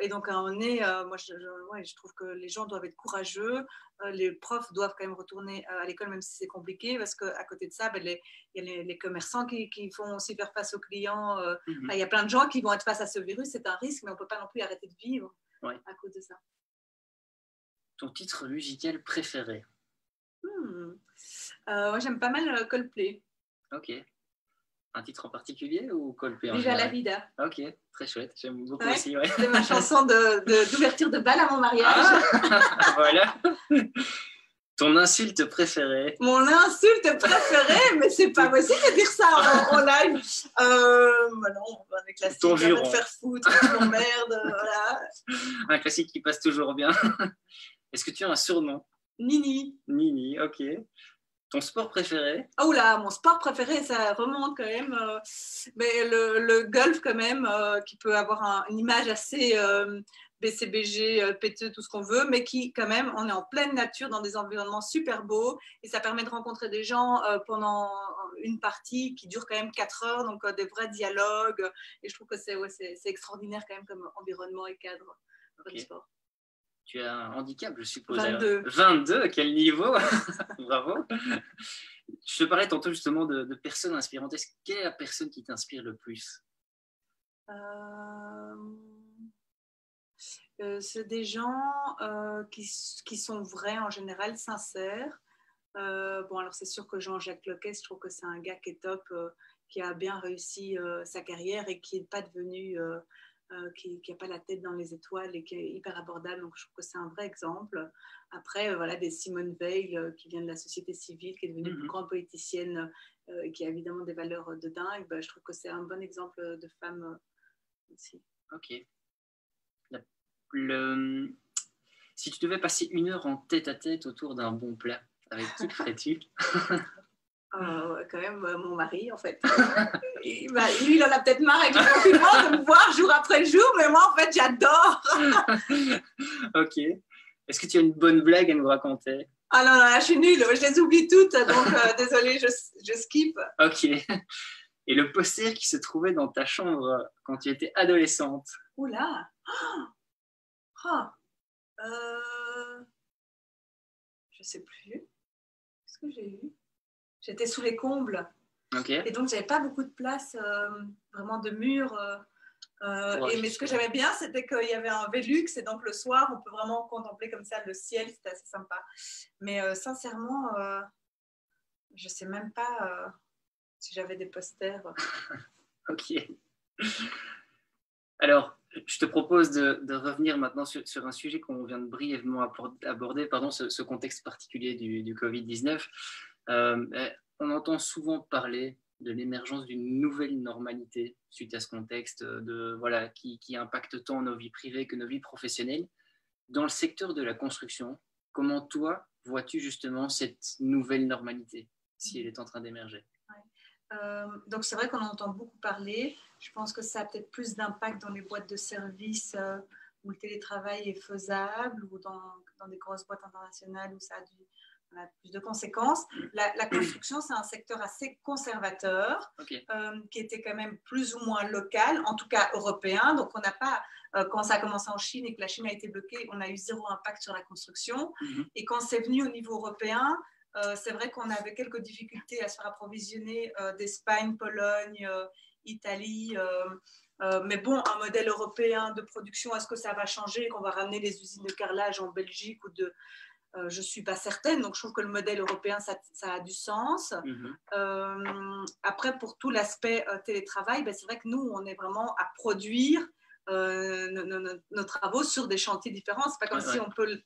et donc, à un moment donné, moi, je, je, trouve que les gens doivent être courageux. les profs doivent quand même retourner à l'école, même si c'est compliqué, parce qu'à côté de ça, ben, il y a les, commerçants qui, qui, font aussi faire face aux clients. Mhm. Il y a plein de gens qui vont être face à ce virus. C'est un risque, mais on ne peut pas non plus arrêter de vivre à cause de ça ton titre musical préféré? Hmm. euh, Moi, j'aime pas mal euh, Coldplay. Ok. Un titre en particulier ou Coldplay Viva la vida. Ok, très chouette. J'aime beaucoup aussi. Ouais. C'est ma chanson d'ouverture de, de, bal à mon mariage. Ah, voilà. Ton insulte préférée? Mon insulte préférée Mais c'est pas possible de dire ça en, live. Euh, bah non, on va classique, Ton on va faire foutre, merde, voilà. Un classique qui passe toujours bien. Est-ce que tu as un surnom Nini. Nini, ok. Ton sport préféré Oh là, mon sport préféré, ça remonte quand même. Euh, mais le, golf quand même, euh, qui peut avoir une image assez euh, BCBG, péteux, tout ce qu'on veut, mais qui quand même, on est en pleine nature, dans des environnements super beaux, et ça permet de rencontrer des gens pendant une partie qui dure quand même 4 heures, donc des vrais dialogues. Et je trouve que c'est ouais, extraordinaire quand même comme environnement et cadre le sport. Tu as un handicap, je suppose. 22. 22, quel niveau Bravo. Je te parlais tantôt justement de, personnes inspirantes. Est-ce quelle est la personne qui t'inspire le plus? Euh, euh, C'est des gens euh, qui, qui, sont vrais en général, sincères. bon, alors c'est sûr que Jean-Jacques Loquet, je trouve que c'est un gars qui est top, qui a bien réussi sa carrière et qui n'est pas devenu euh, qui n'a pas la tête dans les étoiles et qui est hyper abordable. Donc, je trouve que c'est un vrai exemple. Après, euh, voilà, des Simone Veil, euh, qui vient de la société civile, qui est devenue une mhm. grande politicienne et qui a évidemment des valeurs de dingue. Bah, je trouve que c'est un bon exemple de femme aussi. Ok. Le... Si tu devais passer une heure en tête à tête autour d'un bon plat, avec qui ferais-tu? Euh, quand même euh, mon mari en fait. lui, il en a peut-être marre avec le confinement de me voir jour après jour, mais moi en fait j'adore. ok. Est-ce que tu as une bonne blague à nous raconter? Ah non, non, là, je suis nulle, je les oublie toutes, donc euh, désolée, je, je skip. Ok. Et le poster qui se trouvait dans ta chambre quand tu étais adolescente? Oula oh. euh... Je sais plus. Qu'est-ce que j'ai eu? J'étais sous les combles. Et donc, j'avais pas beaucoup de place, euh, vraiment de murs. Euh, euh, et, mais ce que j'aimais bien, c'était qu'il y avait un Velux et donc le soir, on peut vraiment contempler comme ça le ciel, c'était assez sympa. Mais sincèrement, je sais même pas si j'avais des posters. ok. Alors, je te propose de, revenir maintenant sur, un sujet qu'on vient de brièvement aborder, pardon, ce, contexte particulier du, du Covid-19. Euh, on entend souvent parler de l'émergence d'une nouvelle normalité suite à ce contexte de, voilà, qui, impacte tant nos vies privées que nos vies professionnelles. Dans le secteur de la construction, comment toi vois-tu justement cette nouvelle normalité, si elle est en train d'émerger? Euh, donc c'est vrai qu'on entend beaucoup parler. Je pense que ça a peut-être plus d'impact dans les boîtes de services euh, où le télétravail est faisable ou dans, des grosses boîtes internationales où ça a du, a plus de conséquences. La, construction, c'est un secteur assez conservateur, euh, qui était quand même plus ou moins local, en tout cas européen. Donc, on n'a pas, euh, quand ça a commencé en Chine et que la Chine a été bloquée, on a eu zéro impact sur la construction. Mhm. Et quand c'est venu au niveau européen, euh, c'est vrai qu'on avait quelques difficultés à se faire approvisionner d'Espagne, Pologne, Italie. mais bon, un modèle européen de production, est-ce que ça va changer, qu'on va ramener les usines de carrelage en Belgique ou de, je ne suis pas certaine. Donc, je trouve que le modèle européen, ça, a du sens. Mhm. après, pour tout l'aspect télétravail, ben, c'est vrai que nous, on est vraiment à produire nos, travaux sur des chantiers différents. C'est pas comme si on peut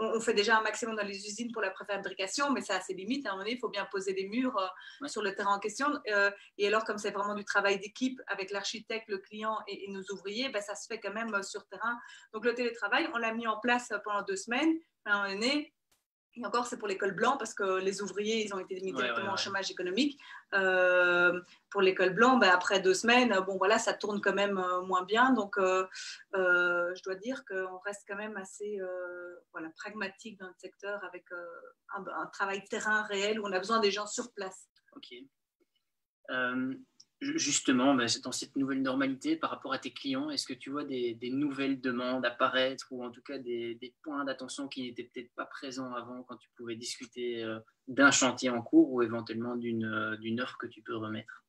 on fait déjà un maximum dans les usines pour la préfabrication, mais ça a ses limites. À un moment donné, il faut bien poser des murs euh, sur le terrain en question. Euh, et alors, comme c'est vraiment du travail d'équipe avec l'architecte, le client et, nos ouvriers, ben, ça se fait quand même euh, sur terrain. Donc, le télétravail, on l'a mis en place pendant deux semaines. À un et encore, c'est pour l'école blanc parce que les ouvriers, ils ont été mis directement au chômage économique. Euh, pour l'école blanc, ben, après deux semaines, bon voilà, ça tourne quand même euh, moins bien. Donc, euh, je dois dire qu'on reste quand même assez voilà, pragmatique dans le secteur avec un, un, travail terrain réel où on a besoin des gens sur place. Ok justement, bah, dans cette nouvelle normalité, par rapport à tes clients, est-ce que tu vois des, nouvelles demandes apparaître ou en tout cas des, points d'attention qui n'étaient peut-être pas présents avant quand tu pouvais discuter euh, d'un chantier en cours ou éventuellement d'une euh, offre que tu peux remettre?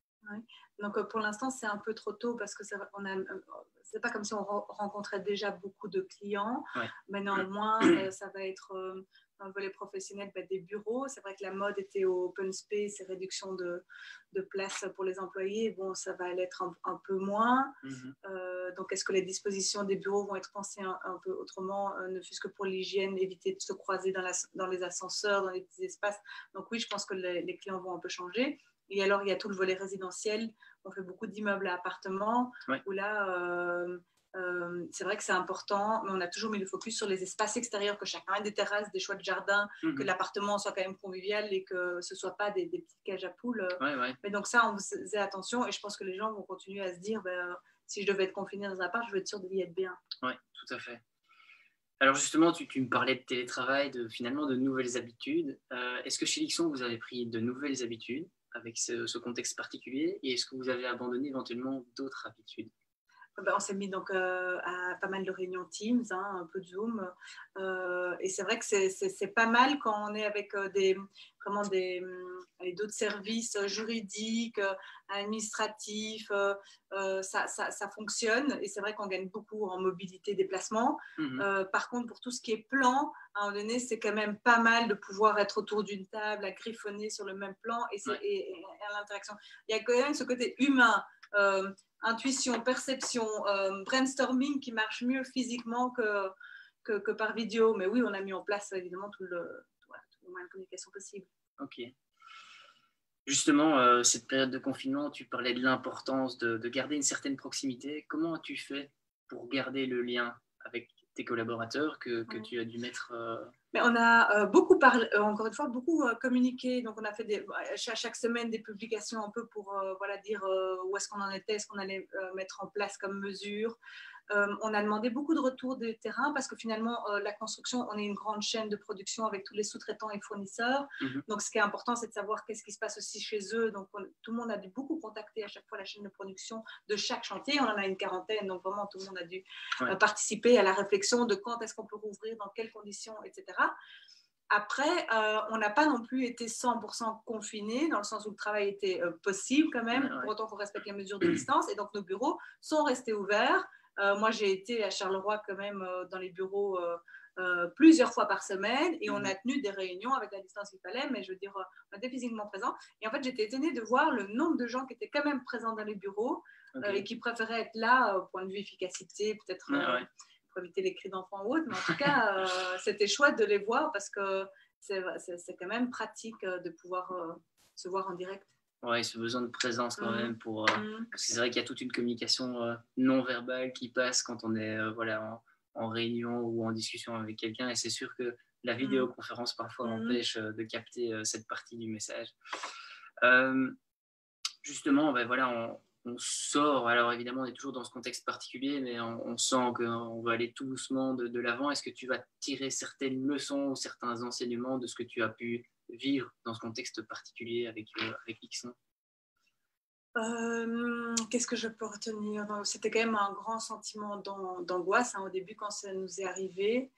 Donc euh, pour l'instant, c'est un peu trop tôt parce que c'est pas comme si on rencontrait déjà beaucoup de clients, mais néanmoins, ça va être dans le volet professionnel, bah, des bureaux. C'est vrai que la mode était au open space et réduction de, de place pour les employés. Bon, ça va l'être un, peu moins. Mhm. Euh, donc, est-ce que les dispositions des bureaux vont être pensées un, peu autrement, euh, ne fût-ce que pour l'hygiène, éviter de se croiser dans, la, dans, les ascenseurs, dans les petits espaces? Donc oui, je pense que les, clients vont un peu changer. Et alors, il y a tout le volet résidentiel. On fait beaucoup d'immeubles à appartements, où là, euh, euh, c'est vrai que c'est important, mais on a toujours mis le focus sur les espaces extérieurs, que chacun ait des terrasses, des choix de jardin, mhm. que l'appartement soit quand même convivial et que ce ne soit pas des, petites cages à poules. Mais donc ça, on faisait attention et je pense que les gens vont continuer à se dire, ben, si je devais être confiné dans un appart, je veux être sûr d'y être bien. Oui, tout à fait. Alors justement, tu, me parlais de télétravail, de finalement de nouvelles habitudes. Euh, est-ce que chez Lixon, vous avez pris de nouvelles habitudes? Avec ce, contexte particulier et est-ce que vous avez abandonné éventuellement d'autres habitudes? Ben, on s'est mis donc euh, à pas mal de réunions Teams, hein, un peu de Zoom. Euh, et c'est vrai que c'est pas mal quand on est avec euh, des, vraiment des, d'autres services juridiques, administratifs. Ça, ça, ça, fonctionne et c'est vrai qu'on gagne beaucoup en mobilité, déplacement. Mhm. par contre, pour tout ce qui est plan, à un moment donné, c'est quand même pas mal de pouvoir être autour d'une table, à griffonner sur le même plan et, et, et à l'interaction. Il y a quand même ce côté humain intuition, perception, euh, brainstorming qui marche mieux physiquement que, que, par vidéo. Mais oui, on a mis en place évidemment tout le, tout, le moyen de communication possible. Ok. Justement, euh, cette période de confinement, tu parlais de l'importance de, de, garder une certaine proximité. Comment tu fais pour garder le lien avec tes collaborateurs que, que tu as dû mettre euh, mais on a euh, beaucoup parlé, euh, encore une fois, beaucoup euh, communiqué. Donc, on a fait des, chaque, chaque, semaine des publications un peu pour voilà, dire où est-ce qu'on en était, ce qu'on allait mettre en place comme mesure. Euh, on a demandé beaucoup de retours des terrains parce que finalement, euh, la construction, on est une grande chaîne de production avec tous les sous-traitants et fournisseurs. Mhm. Donc, ce qui est important, c'est de savoir qu'est-ce qui se passe aussi chez eux. Donc, tout le monde a dû beaucoup contacter à chaque fois la chaîne de production de chaque chantier. On en a une quarantaine, donc vraiment, tout le monde a dû euh, participer à la réflexion de quand est-ce qu'on peut rouvrir, dans quelles conditions, etc. Après, on n'a pas non plus été 100% confinés, dans le sens où le travail était possible quand même, pour autant qu'on respecte les mesures de distance. Et donc, nos bureaux sont restés ouverts. Euh, moi, j'ai été à Charleroi quand même euh, dans les bureaux euh, plusieurs fois par semaine et on mhm. a tenu des réunions avec la distance qu'il fallait, mais je veux dire, on était physiquement présents. Et en fait, j'étais étonnée de voir le nombre de gens qui étaient quand même présents dans les bureaux et qui préféraient être là au point de vue efficacité, peut-être pour éviter les cris d'enfants ou autre. Mais en tout cas, c'était chouette de les voir parce que c'est quand même pratique de pouvoir se voir en direct. Ouais, ce besoin de présence quand mmh. même pour. Euh, mmh. Parce que c'est vrai qu'il y a toute une communication euh, non verbale qui passe quand on est euh, voilà, en, réunion ou en discussion avec quelqu'un. Et c'est sûr que la mmh. vidéoconférence parfois empêche de capter cette partie du message. justement, ben, voilà, on, on, sort. Alors évidemment, on est toujours dans ce contexte particulier, mais on, on sent qu'on va aller tout doucement de, de l'avant. Est-ce que tu vas tirer certaines leçons ou certains enseignements de ce que tu as pu vivre dans ce contexte particulier avec, euh, avec euh, Qu'est-ce que je peux retenir? C'était quand même un grand sentiment d'angoisse hein, au début quand ça nous est arrivé.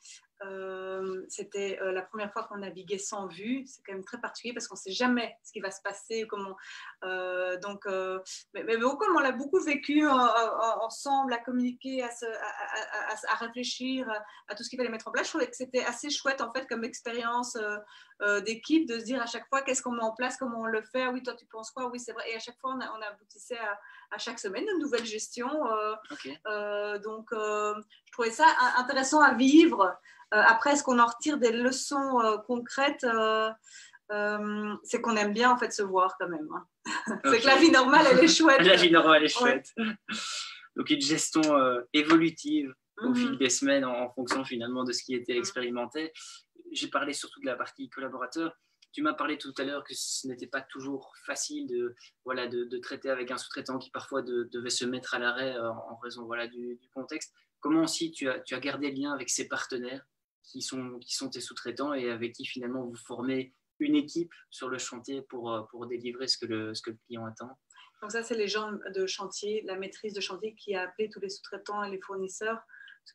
Euh, c'était la première fois qu'on naviguait sans vue. C'est quand même très particulier parce qu'on ne sait jamais ce qui va se passer. Comment, Euh, donc, euh, mais, mais comme on l'a beaucoup vécu ensemble, à communiquer, à, à, réfléchir à, tout ce qu'il fallait mettre en place, je trouvais que c'était assez chouette en fait comme expérience d'équipe de se dire à chaque fois qu'est-ce qu'on met en place, comment on le fait? Oui, toi tu penses quoi? Oui, c'est vrai. Et à chaque fois, on, on aboutissait à, chaque semaine une nouvelle gestion. donc, je trouvais ça intéressant à vivre. après, est-ce qu'on en retire des leçons concrètes? Euh, c'est qu'on aime bien en fait se voir quand même. Hein. c'est que la vie normale, elle est chouette. la vie normale, est chouette. Donc une gestion euh, évolutive au mhm. fil des semaines en, fonction finalement de ce qui était mhm. expérimenté. J'ai parlé surtout de la partie collaborateur. Tu m'as parlé tout à l'heure que ce n'était pas toujours facile de, voilà, de, traiter avec un sous-traitant qui parfois devait se mettre à l'arrêt euh, en raison voilà, du, contexte. Comment aussi tu as, tu as gardé le lien avec ces partenaires qui sont, qui sont tes sous-traitants et avec qui finalement vous formez une équipe sur le chantier pour, euh, pour délivrer ce que, le, ce que le client attend. Donc ça, c'est les gens de chantier, la maîtrise de chantier qui a appelé tous les sous-traitants et les fournisseurs.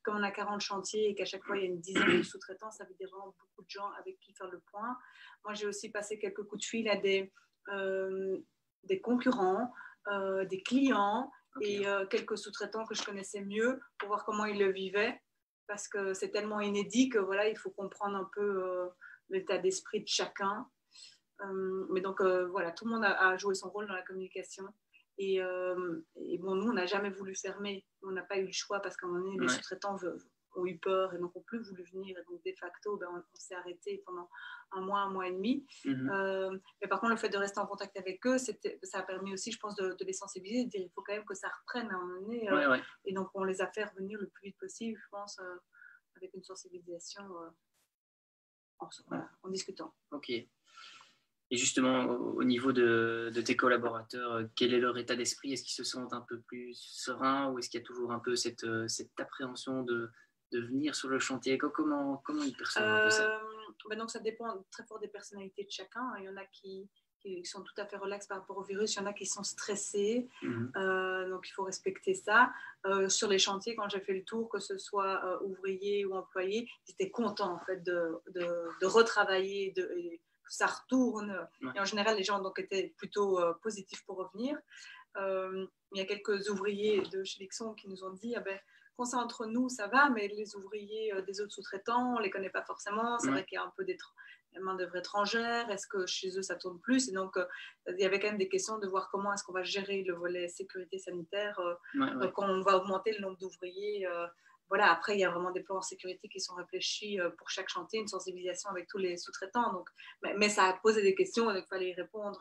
comme on a 40 chantiers et qu'à chaque fois, il y a une dizaine de sous-traitants, ça veut dire vraiment beaucoup de gens avec qui faire le point. Moi, j'ai aussi passé quelques coups de fil à des, euh, des concurrents, euh, des clients et quelques sous-traitants que je connaissais mieux pour voir comment ils le vivaient parce que c'est tellement inédit que voilà, il faut comprendre un peu l'état d'esprit de chacun. Euh, mais donc euh, voilà, tout le monde a, joué son rôle dans la communication. Et, euh, et bon, nous, on n'a jamais voulu fermer. On n'a pas eu le choix parce qu'à un moment donné, les sous-traitants ont eu peur et n'ont plus voulu venir. Et donc, de facto, ben, on, s'est arrêté pendant un mois, un mois et demi. Mhm. mais par contre, le fait de rester en contact avec eux, ça a permis aussi, je pense, de, les sensibiliser, de dire il faut quand même que ça reprenne à un moment donné. Et donc, on les a fait revenir le plus vite possible, je pense, avec une sensibilisation en, discutant. Ok. Et justement, au, niveau de, tes collaborateurs, euh, quel est leur état d'esprit? Est-ce qu'ils se sentent un peu plus sereins ou est-ce qu'il y a toujours un peu cette, euh, cette appréhension de, de venir sur le chantier? Comment, comment ils perçoivent ça? Ben donc Ça dépend très fort des personnalités de chacun. Il y en a qui, qui sont tout à fait relax par rapport au virus. Il y en a qui sont stressés, mhm. euh, donc il faut respecter ça. Euh, sur les chantiers, quand j'ai fait le tour, que ce soit euh, ouvrier ou employé, j'étais content en fait de, de, retravailler, de, que ça retourne. Et en général, les gens donc étaient plutôt positifs pour revenir. il y a quelques ouvriers de chez Lixon qui nous ont dit ah ben, quand c'est entre nous, ça va, mais les ouvriers des autres sous-traitants, on ne les connaît pas forcément. C'est vrai qu'il y a un peu des, main-d'œuvre étrangère Est-ce que chez eux ça tourne plus? Et donc, euh, il y avait quand même des questions de voir comment est-ce qu'on va gérer le volet sécurité sanitaire euh, euh, quand on va augmenter le nombre d'ouvriers. voilà, après, il y a vraiment des plans en sécurité qui sont réfléchis pour chaque chantier, une sensibilisation avec tous les sous-traitants. Donc, mais, ça a posé des questions, il fallait y répondre.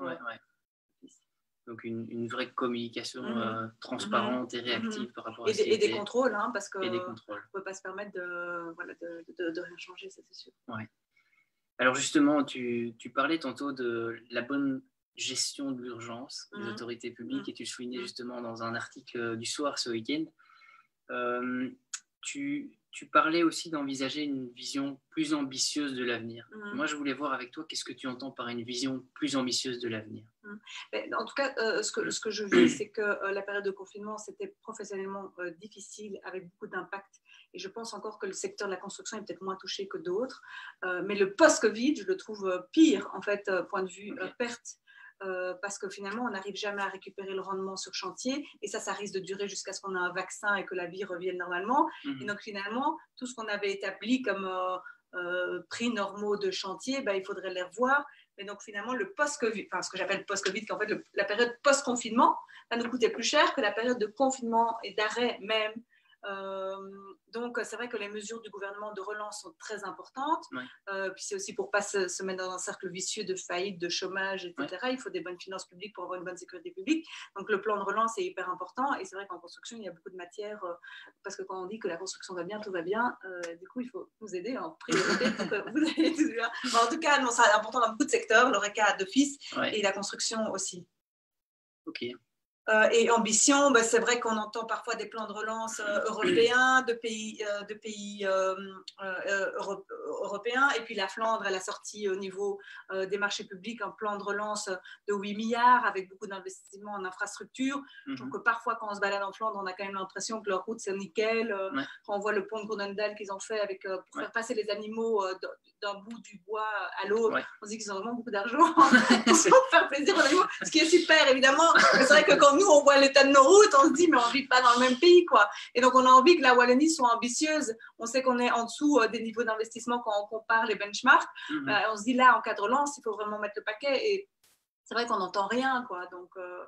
Donc une, vraie communication mhm. transparente et réactive mhm. par rapport à et, et des contrôles, hein, parce qu'on ne peut pas se permettre de, voilà, de, de, de rien changer, ça c'est sûr. Ouais. Alors justement, tu, parlais tantôt de la bonne gestion de l'urgence des mmh. autorités publiques mmh. et tu le soulignais mmh. justement dans un article euh, du soir ce week-end. Euh, tu, parlais aussi d'envisager une vision plus ambitieuse de l'avenir. Moi, je voulais voir avec toi qu'est-ce que tu entends par une vision plus ambitieuse de l'avenir? En tout cas, euh, ce, que, ce que je vis, c'est que la période de confinement, c'était professionnellement difficile avec beaucoup d'impact et je pense encore que le secteur de la construction est peut-être moins touché que d'autres. Euh, mais le post-Covid, je le trouve euh, pire, en fait, euh, point de vue perte. parce que finalement, on n'arrive jamais à récupérer le rendement sur chantier, et ça, ça risque de durer jusqu'à ce qu'on ait un vaccin et que la vie revienne normalement. Mhm. Et donc finalement, tout ce qu'on avait établi comme prix normaux de chantier, ben, il faudrait les revoir. Mais donc finalement, le post-Covid, enfin ce que j'appelle post-Covid, qui en fait la période post-confinement, va nous coûter plus cher que la période de confinement et d'arrêt même donc, c'est vrai que les mesures du gouvernement de relance sont très importantes. Euh, puis c'est aussi pour ne pas se, mettre dans un cercle vicieux de faillite, de chômage, etc. Il faut des bonnes finances publiques pour avoir une bonne sécurité publique. Donc, le plan de relance est hyper important. Et c'est vrai qu'en construction, il y a beaucoup de matières. Euh, parce que quand on dit que la construction va bien, tout va bien, du coup, il faut nous aider en priorité pour que vous ayez tout bien. en tout cas, c'est important dans beaucoup de secteurs, l'ORECA d'office et la construction aussi. Ok. Euh, et ambition, ben, c'est vrai qu'on entend parfois des plans de relance euh, européens, de pays, euh, de pays européens. Et puis la Flandre, elle a sorti au niveau des marchés publics un plan de relance de 8 milliards avec beaucoup d'investissements en infrastructure. Donc mhm. parfois, quand on se balade en Flandre, on a quand même l'impression que leur route, c'est nickel. Quand on voit le pont de Groenendaal qu'ils ont fait avec, pour faire passer les animaux d'un bout du bois à l'autre, on se dit qu'ils ont vraiment beaucoup d'argent pour faire plaisir aux animaux. Ce qui est super, évidemment. c'est vrai que quand nous, on voit l'état de nos routes, on se dit, mais on ne vit pas dans le même pays, quoi. Et donc, on a envie que la Wallonie soit ambitieuse. On sait qu'on est en dessous euh, des niveaux d'investissement quand on compare les benchmarks. Mhm. Euh, on se dit, là, en cas de relance, il faut vraiment mettre le paquet. Et c'est vrai qu'on n'entend rien. Quoi. Donc, euh,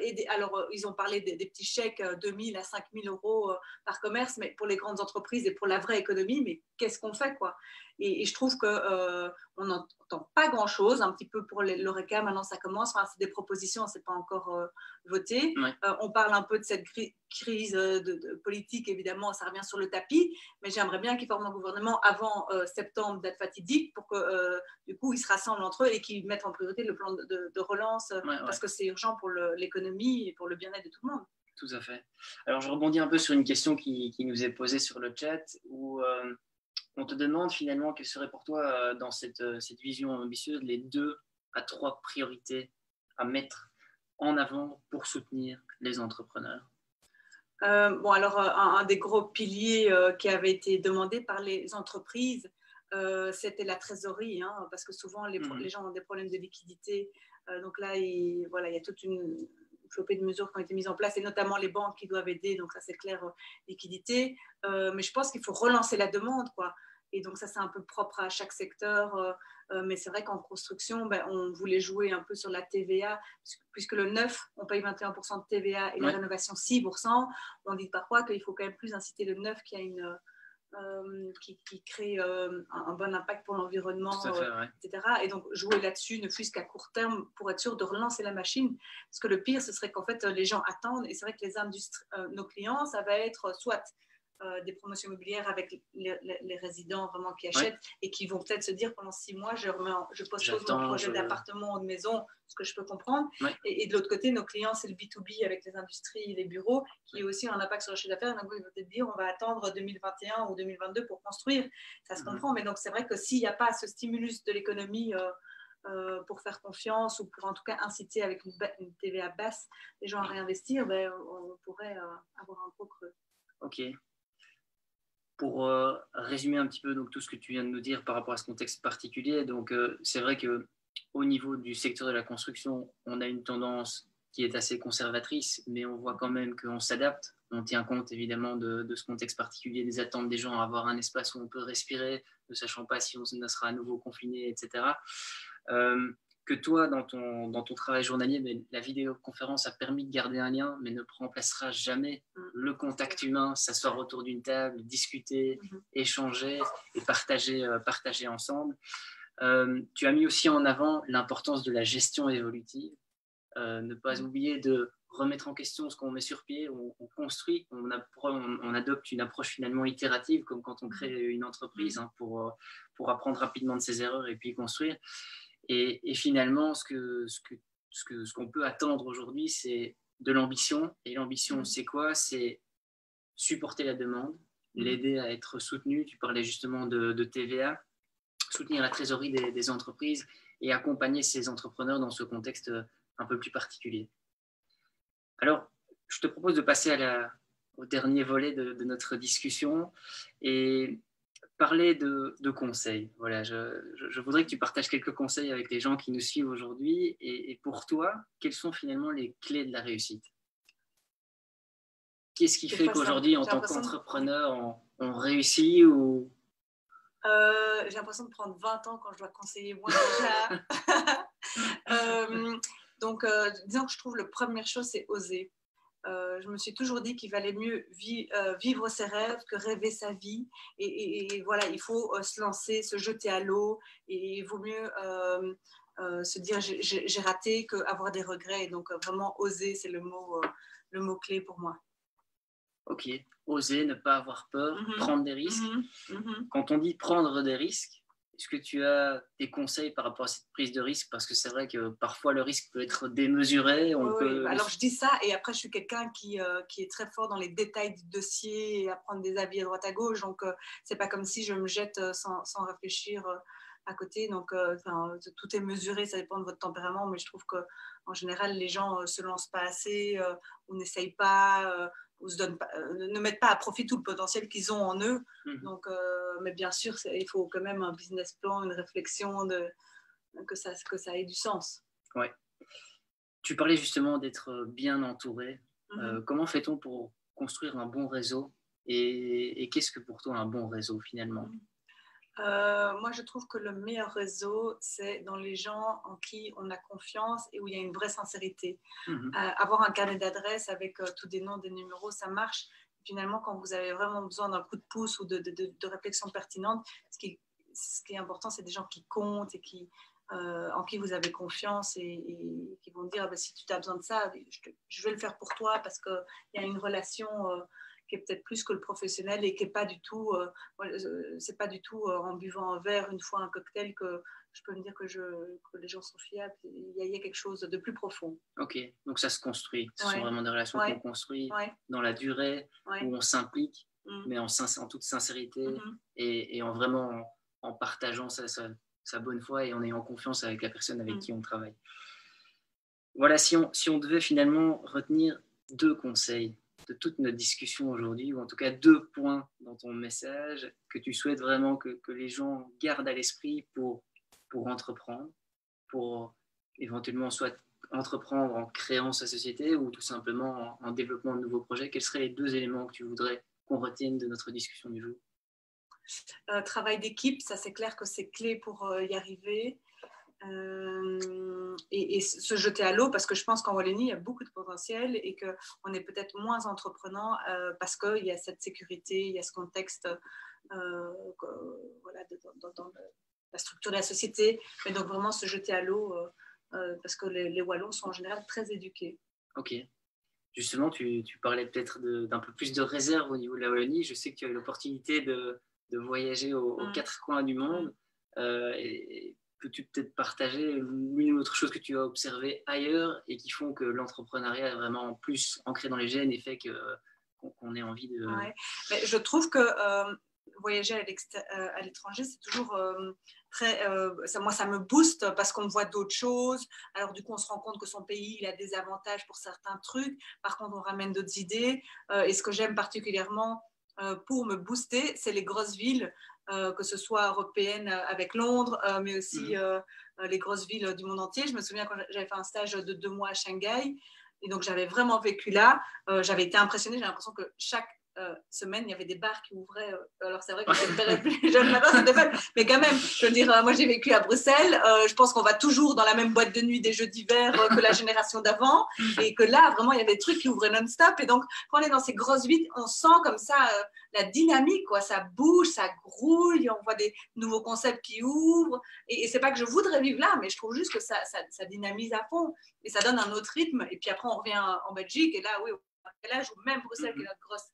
et alors, ils ont parlé des, petits chèques de 2 000 à 5 000 euros par commerce, mais pour les grandes entreprises et pour la vraie économie, mais qu'est-ce qu'on fait quoi? Et, je trouve qu'on euh, n'entend pas grand-chose, un petit peu pour l'ORECA, maintenant ça commence, enfin, c'est des propositions, c'est pas encore euh, voté. Euh, on parle un peu de cette crise de, politique, évidemment, ça revient sur le tapis, mais j'aimerais bien qu'ils forment un gouvernement avant septembre, date fatidique, pour que du coup ils se rassemblent entre eux et qu'ils mettent en priorité le plan de, relance, parce que c'est urgent pour l'économie et pour le bien-être de tout le monde. Tout à fait. Alors je rebondis un peu sur une question qui, qui nous est posée sur le chat, où on te demande finalement quelles seraient pour toi, euh, dans cette, euh, cette, vision ambitieuse, les deux à trois priorités à mettre en avant pour soutenir les entrepreneurs euh, Bon, alors, un, des gros piliers qui avait été demandé par les entreprises, c'était la trésorerie, hein, parce que souvent, les, mmh. les, gens ont des problèmes de liquidité. donc là, il, voilà, il y a toute une flopée de mesures qui ont été mises en place, et notamment les banques qui doivent aider, donc ça c'est clair, liquidité. mais je pense qu'il faut relancer la demande, quoi. Et donc ça, c'est un peu propre à chaque secteur. Euh, euh, mais c'est vrai qu'en construction, ben, on voulait jouer un peu sur la TVA, puisque le neuf, on paye 21% de TVA et la rénovation 6%. On dit parfois qu'il faut quand même plus inciter le neuf qui a une... Euh, qui, crée un, bon impact pour l'environnement, etc. Et donc jouer là-dessus, ne fût-ce qu'à court terme, pour être sûr de relancer la machine. Parce que le pire, ce serait qu'en fait, les gens attendent. Et c'est vrai que les industries, nos clients, ça va être soit euh, des promotions immobilières avec les, résidents vraiment qui achètent et qui vont peut-être se dire pendant six mois, je, remets je postpose mon projet d'appartement ou de maison, ce que je peux comprendre. Et, de l'autre côté, nos clients, c'est le B2B avec les industries et les bureaux qui ont aussi un impact sur le chiffre d'affaires. Donc, ils vont peut-être dire on va attendre 2021 ou 2022 pour construire. Ça se comprend, mais donc c'est vrai que s'il n'y a pas ce stimulus de l'économie, euh, euh, pour faire confiance ou pour en tout cas inciter avec une, TVA basse les gens à réinvestir, ben, on pourrait avoir un gros creux. Ok pour euh, résumer un petit peu donc, tout ce que tu viens de nous dire par rapport à ce contexte particulier, donc euh, c'est vrai que au niveau du secteur de la construction, on a une tendance qui est assez conservatrice, mais on voit quand même qu'on s'adapte. On tient compte évidemment de, ce contexte particulier, des attentes des gens à avoir un espace où on peut respirer, ne sachant pas si on sera à nouveau confiné, etc que toi, dans ton, dans ton travail journalier, mais la vidéoconférence a permis de garder un lien, mais ne remplacera jamais mm. le contact humain, s'asseoir autour d'une table, discuter, mm-hmm. échanger et partager, euh, partager ensemble. Euh, tu as mis aussi en avant l'importance de la gestion évolutive. Euh, ne pas mm. oublier de remettre en question ce qu'on met sur pied, on, construit, on, on, adopte une approche finalement itérative, comme quand on crée mm. une entreprise, hein, pour, pour apprendre rapidement de ses erreurs et puis construire. Et, finalement, ce qu'on ce que, ce que, ce qu'on peut attendre aujourd'hui, c'est de l'ambition. Et l'ambition, mmh. c'est quoi? C'est supporter la demande, mmh. l'aider à être soutenu. Tu parlais justement de, TVA, soutenir la trésorerie des, entreprises et accompagner ces entrepreneurs dans ce contexte un peu plus particulier. Alors, je te propose de passer à la, au dernier volet de, de notre discussion. Et parler de, conseils. Voilà, je, voudrais que tu partages quelques conseils avec les gens qui nous suivent aujourd'hui. Et, pour toi, quelles sont finalement les clés de la réussite? Qu'est-ce qui fait qu'aujourd'hui, en tant qu'entrepreneur, on, réussit ou euh, J'ai l'impression de prendre 20 ans quand je dois conseiller moi déjà. Euh, donc, euh, disons que je trouve la première chose, c'est oser. Euh, je me suis toujours dit qu'il valait mieux euh, vivre ses rêves que rêver sa vie. Et, voilà, il faut euh, se lancer, se jeter à l'eau. Et il vaut mieux se dire j'ai raté qu'avoir des regrets. donc vraiment oser, c'est le mot, le mot clé pour moi. Ok, oser, ne pas avoir peur, mm-hmm. prendre des risques. Mm-hmm. Mm-hmm. Quand on dit prendre des risques, est-ce que tu as des conseils par rapport à cette prise de risque? Parce que c'est vrai que parfois le risque peut être démesuré. Alors je dis ça et après je suis quelqu'un qui, euh, qui est très fort dans les détails du dossier et à prendre des avis à droite à gauche. Donc euh, c'est pas comme si je me jette euh, sans, sans réfléchir à côté. Donc tout est mesuré, ça dépend de votre tempérament. Mais je trouve qu'en général les gens ne se lancent pas assez ou n'essayent pas euh, ne mettent pas à profit tout le potentiel qu'ils ont en eux. Mhm. Donc, euh, mais bien sûr, il faut quand même un business plan, une réflexion de, que, ça, que ça ait du sens. Ouais. Tu parlais justement d'être bien entouré. Euh, mhm. comment fait-on pour construire un bon réseau et, et qu'est-ce que pour toi un bon réseau finalement? Mhm. Euh, moi, je trouve que le meilleur réseau, c'est dans les gens en qui on a confiance et où il y a une vraie sincérité. Mhm. Euh, avoir un carnet d'adresses avec euh, tous des noms, des numéros, ça marche. Finalement, quand vous avez vraiment besoin d'un coup de pouce ou de, de, réflexion pertinente, ce qui, ce qui est important, c'est des gens qui comptent et qui, en qui vous avez confiance et, qui vont dire ah ben, si tu as besoin de ça, je, je, vais le faire pour toi parce qu'il y a une relation qui est peut-être plus que le professionnel et qui est pas du tout, euh, euh, c'est pas du tout euh, en buvant un verre une fois un cocktail que je peux me dire que, je, que les gens sont fiables. Il y, a, quelque chose de plus profond. Ok, donc ça se construit. Ce sont vraiment des relations qu'on construit dans la durée, où on s'implique, mm. mais en, en, toute sincérité mm-hmm. et, et, en vraiment en, partageant sa, sa, bonne foi et en ayant confiance avec la personne avec mm. qui on travaille. Voilà, si on, si on devait finalement retenir deux conseils de toute notre discussion aujourd'hui, ou en tout cas deux points dans ton message que tu souhaites vraiment que, que les gens gardent à l'esprit pour, pour entreprendre, pour éventuellement soit entreprendre en créant sa société ou tout simplement en, développant de nouveaux projets Quels seraient les deux éléments que tu voudrais qu'on retienne de notre discussion du jour? Euh, Travail d'équipe, ça c'est clair que c'est clé pour euh, y arriver. Euh, et, se jeter à l'eau parce que je pense qu'en Wallonie, il y a beaucoup de potentiel et qu'on est peut-être moins entreprenant euh, parce qu'il y a cette sécurité, il y a ce contexte euh, voilà, dans, la structure de la société. Mais donc vraiment se jeter à l'eau parce que les, Wallons sont en général très éduqués. Ok. Justement, tu, tu parlais peut-être d'un peu plus de réserve au niveau de la Wallonie. Je sais que tu as eu l'opportunité de, de, voyager aux, mmh. quatre coins du monde. et peux-tu peut-être partager l'une ou autre chose que tu as observé ailleurs et qui font que l'entrepreneuriat est vraiment plus ancré dans les gènes et fait qu'on ait envie de... je trouve que euh, voyager euh, à l'étranger, c'est toujours euh, très... moi, ça me booste parce qu'on voit d'autres choses. Alors, du coup, on se rend compte que son pays, il a des avantages pour certains trucs. Par contre, on ramène d'autres idées. et ce que j'aime particulièrement pour me booster, c'est les grosses villes que ce soit européenne euh, avec Londres, euh, mais aussi mhm. les grosses villes du monde entier. Je me souviens quand j'avais fait un stage de deux mois à Shanghai, et donc j'avais vraiment vécu là. j'avais été impressionnée, j'ai l'impression que chaque euh, semaine, il y avait des bars qui ouvraient. Euh, alors, c'est vrai que j'étais plus jeune maintenant, c'était fun. Mais quand même, je veux dire, euh, moi, j'ai vécu à Bruxelles. je pense qu'on va toujours dans la même boîte de nuit des jeux d'hiver que la génération d'avant. Et que là, vraiment, il y avait des trucs qui ouvraient non-stop. Et donc, quand on est dans ces grosses villes, on sent comme ça la dynamique, quoi. Ça bouge, ça grouille. On voit des nouveaux concepts qui ouvrent. Et, c'est pas que je voudrais vivre là, mais je trouve juste que ça, ça, ça, dynamise à fond. Et ça donne un autre rythme. Et puis après, on revient en Belgique. Et là, oui, là, je même Bruxelles, qui est notre grosse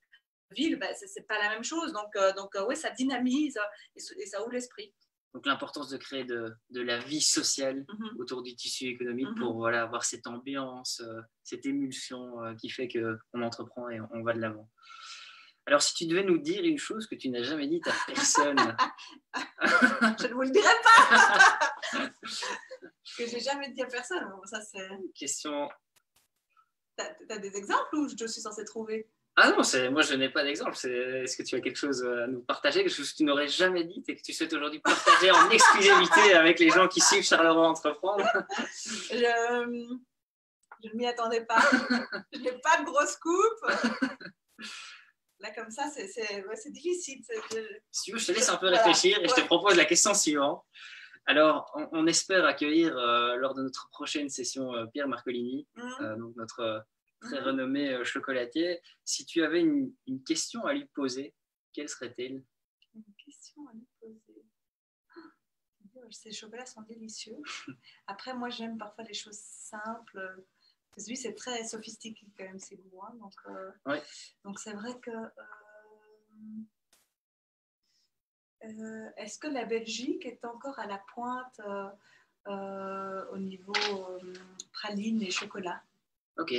ville, bah, ce n'est pas la même chose. Donc, euh, donc euh, oui, ça dynamise et, ça ouvre l'esprit. Donc l'importance de créer de, de, la vie sociale mhm. autour du tissu économique mhm. pour voilà, avoir cette ambiance, euh, cette émulsion qui fait qu'on entreprend et on, va de l'avant. Alors si tu devais nous dire une chose que tu n'as jamais dite à personne. Je ne vous le dirai pas. que j'ai jamais dit à personne. ça, c'est... Question. Tu as, des exemples où je suis censée trouver? Ah non, moi je n'ai pas d'exemple. Est-ce que tu as quelque chose à nous partager, quelque chose que tu n'aurais jamais dit et que tu souhaites aujourd'hui partager en exclusivité avec les gens qui suivent Charleroi Entreprendre? Je ne m'y attendais pas. je n'ai pas de grosse coupe. Là, comme ça, c'est difficile. Si tu veux, je te laisse un peu réfléchir et je te propose la question suivante. Alors, on, espère accueillir euh, lors de notre prochaine session euh, Pierre Marcolini, mmh. euh, donc notre très renommé euh, chocolatier. Si tu avais une, question à lui poser, quelle serait-elle? Une question à lui poser. Ces chocolats sont délicieux. Après, moi, j'aime parfois les choses simples. Parce que lui, c'est très sophistiqué quand même, ses goûts. Hein. Donc, euh, donc c'est vrai que. Euh, Est-ce que la Belgique est encore à la pointe au niveau praline et chocolat? Ok.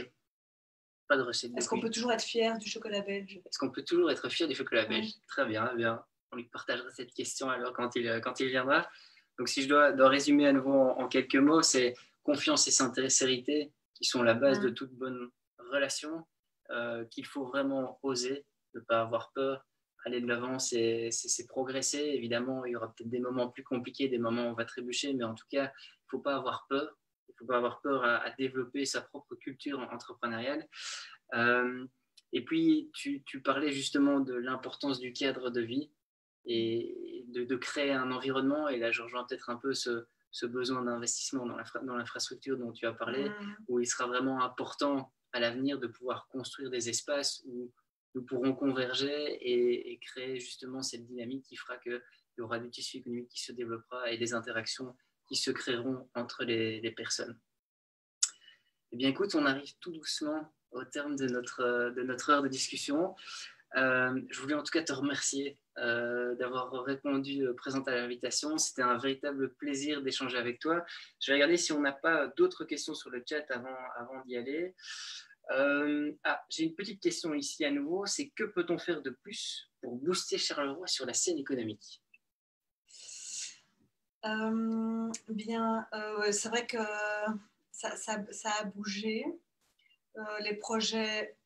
Pas de recette. Est-ce qu'on peut toujours être fier du chocolat belge? Est-ce qu'on peut toujours être fier du chocolat belge? Très bien, bien. On lui partagera cette question alors quand il, quand il viendra. Donc, si je dois, dois résumer à nouveau en, quelques mots, c'est confiance et sincérité qui sont la base de toute bonne relation, euh, qu'il faut vraiment oser, ne pas avoir peur. Aller de l'avant, c'est progresser. Évidemment, il y aura peut-être des moments plus compliqués, des moments où on va trébucher, mais en tout cas, il ne faut pas avoir peur. Faut pas avoir peur à, développer sa propre culture entrepreneuriale. Euh, et puis, tu, tu, parlais justement de l'importance du cadre de vie et de, créer un environnement. Et là, je rejoins peut-être un peu ce, ce besoin d'investissement dans l'infrastructure dont tu as parlé, mmh. où il sera vraiment important à l'avenir de pouvoir construire des espaces où nous pourrons converger et, créer justement cette dynamique qui fera qu'il y aura du tissu économique qui se développera et des interactions qui se créeront entre les, personnes. Eh bien, écoute, on arrive tout doucement au terme de notre, de notre heure de discussion. Euh, je voulais en tout cas te remercier euh, d'avoir répondu euh, présent à l'invitation. C'était un véritable plaisir d'échanger avec toi. Je vais regarder si on n'a pas d'autres questions sur le chat avant, avant d'y aller. ah, j'ai une petite question ici à nouveau. C'est que peut-on faire de plus pour booster Charleroi sur la scène économique? Bien, c'est vrai que ça, ça a bougé. les projets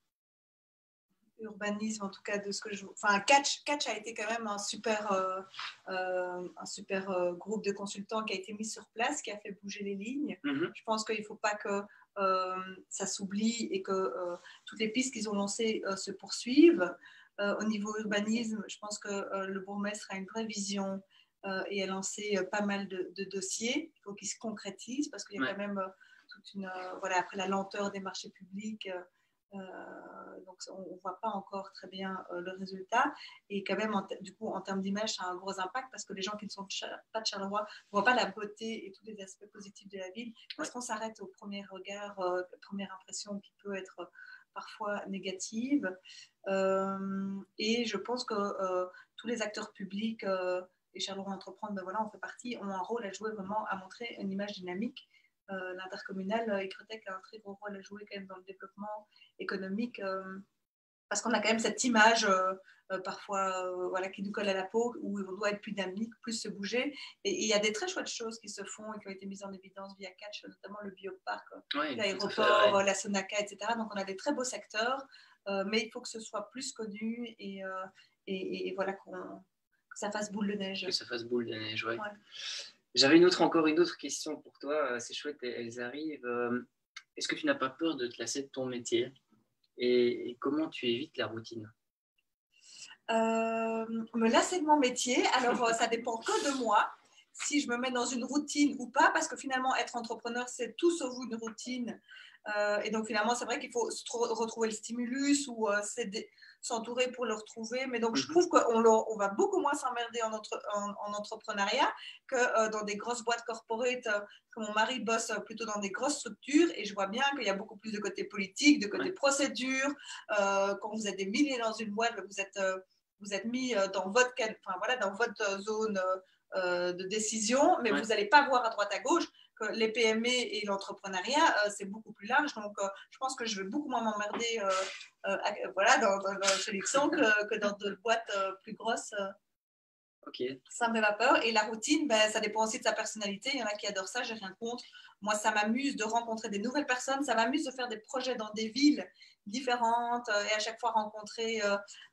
urbanisme, en tout cas de ce que je. Enfin, Catch, Catch a été quand même un super, euh, euh, un super euh, groupe de consultants qui a été mis sur place, qui a fait bouger les lignes. Mhm. Je pense qu'il ne faut pas que ça s'oublie et que toutes les pistes qu'ils ont lancées se poursuivent. au niveau urbanisme, je pense que le bourgmestre a une vraie vision et a lancé pas mal de, dossiers. Il faut qu'ils se concrétisent parce qu'il y a quand même toute une. voilà, après la lenteur des marchés publics. Euh, donc on ne voit pas encore très bien euh, le résultat. Et quand même, du coup, en termes d'image, ça a un gros impact parce que les gens qui ne sont pas de Charleroi ne voient pas la beauté et tous les aspects positifs de la ville parce qu'on s'arrête au premier regard, euh, première impression qui peut être parfois négative. et je pense que tous les acteurs publics et Charleroi Entreprendre, ben voilà, on fait partie, ont un rôle à jouer vraiment à montrer une image dynamique euh, l'intercommunal Ecrotech a un très gros rôle à jouer quand même dans le développement économique euh, parce qu'on a quand même cette image euh, parfois voilà, qui nous colle à la peau où on doit être plus dynamique, plus se bouger. Et il y a des très chouettes choses qui se font et qui ont été mises en évidence via Catch, notamment le bioparc, l'aéroport, la Sonaca, etc. Donc on a des très beaux secteurs, mais il faut que ce soit plus connu et, et, voilà qu'on que ça fasse boule de neige. Que ça fasse boule de neige. Ouais. J'avais une autre, encore une autre question pour toi. Euh, c'est chouette, elles arrivent. Euh, est-ce que tu n'as pas peur de te lasser de ton métier? Et, comment tu évites la routine? Euh, Me lasser de mon métier, alors ça dépend que de moi. Si je me mets dans une routine ou pas, parce que finalement, être entrepreneur, c'est tout sauf une routine. Et donc, finalement, c'est vrai qu'il faut retrouver le stimulus ou c'est s'entourer pour le retrouver. Mais donc, je mhm. trouve qu'on on va beaucoup moins s'emmerder en, en, entrepreneuriat que euh, dans des grosses boîtes corporate. Euh, que mon mari bosse euh, plutôt dans des grosses structures et je vois bien qu'il y a beaucoup plus de côté politique, de côté procédure. quand vous êtes des milliers dans une boîte, vous êtes, vous êtes mis dans votre, enfin, voilà, dans votre zone de décision, mais vous n'allez pas voir à droite à gauche que les PME et l'entrepreneuriat, c'est beaucoup plus large. Donc, je pense que je vais beaucoup moins m'emmerder euh, voilà, dans, dans, chez Luxon que, que, dans de boîtes euh, plus grosses. Euh. Ok. Ça me fait pas peur. Et la routine, ben, ça dépend aussi de sa personnalité. Il y en a qui adorent ça, j'ai rien contre. Moi, ça m'amuse de rencontrer des nouvelles personnes. Ça m'amuse de faire des projets dans des villes différentes et à chaque fois rencontrer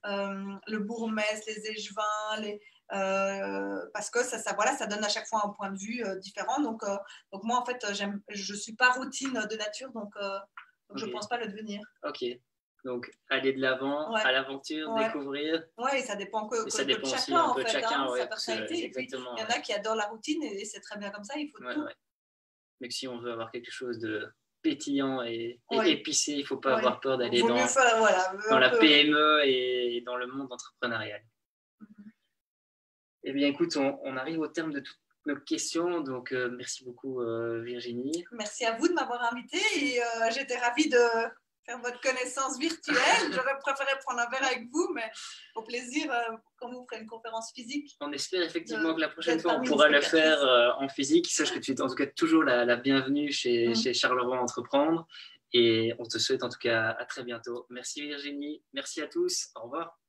le bourgmestre, les échevins, les, parce que ça, ça, voilà, ça donne à chaque fois un point de vue différent. Donc, donc moi, en fait, je ne suis pas routine de nature, donc, donc je ne pense pas le devenir. Ok. Donc, aller de l'avant, à l'aventure, découvrir. Oui, ça dépend que, ça dépend de chacun, en fait, chacun, hein, sa personnalité. Et puis, il y en a qui adorent la routine et c'est très bien comme ça, il faut tout. Mais si on veut avoir quelque chose de pétillant et, épicé, il ne faut pas avoir peur d'aller dans, dans la PME et dans le monde entrepreneurial. Eh bien, écoute, on, arrive au terme de toutes nos questions. Donc, euh, merci beaucoup, euh, Virginie. Merci à vous de m'avoir invité et euh, j'étais ravie de faire votre connaissance virtuelle. J'aurais préféré prendre un verre avec vous, mais au plaisir quand vous ferez une conférence physique. On espère effectivement que la prochaine fois, on pourra le faire en physique. Sache que tu es en tout cas toujours la, bienvenue chez, mm. chez Charleroi Entreprendre. Et on te souhaite en tout cas à très bientôt. Merci Virginie, merci à tous, au revoir.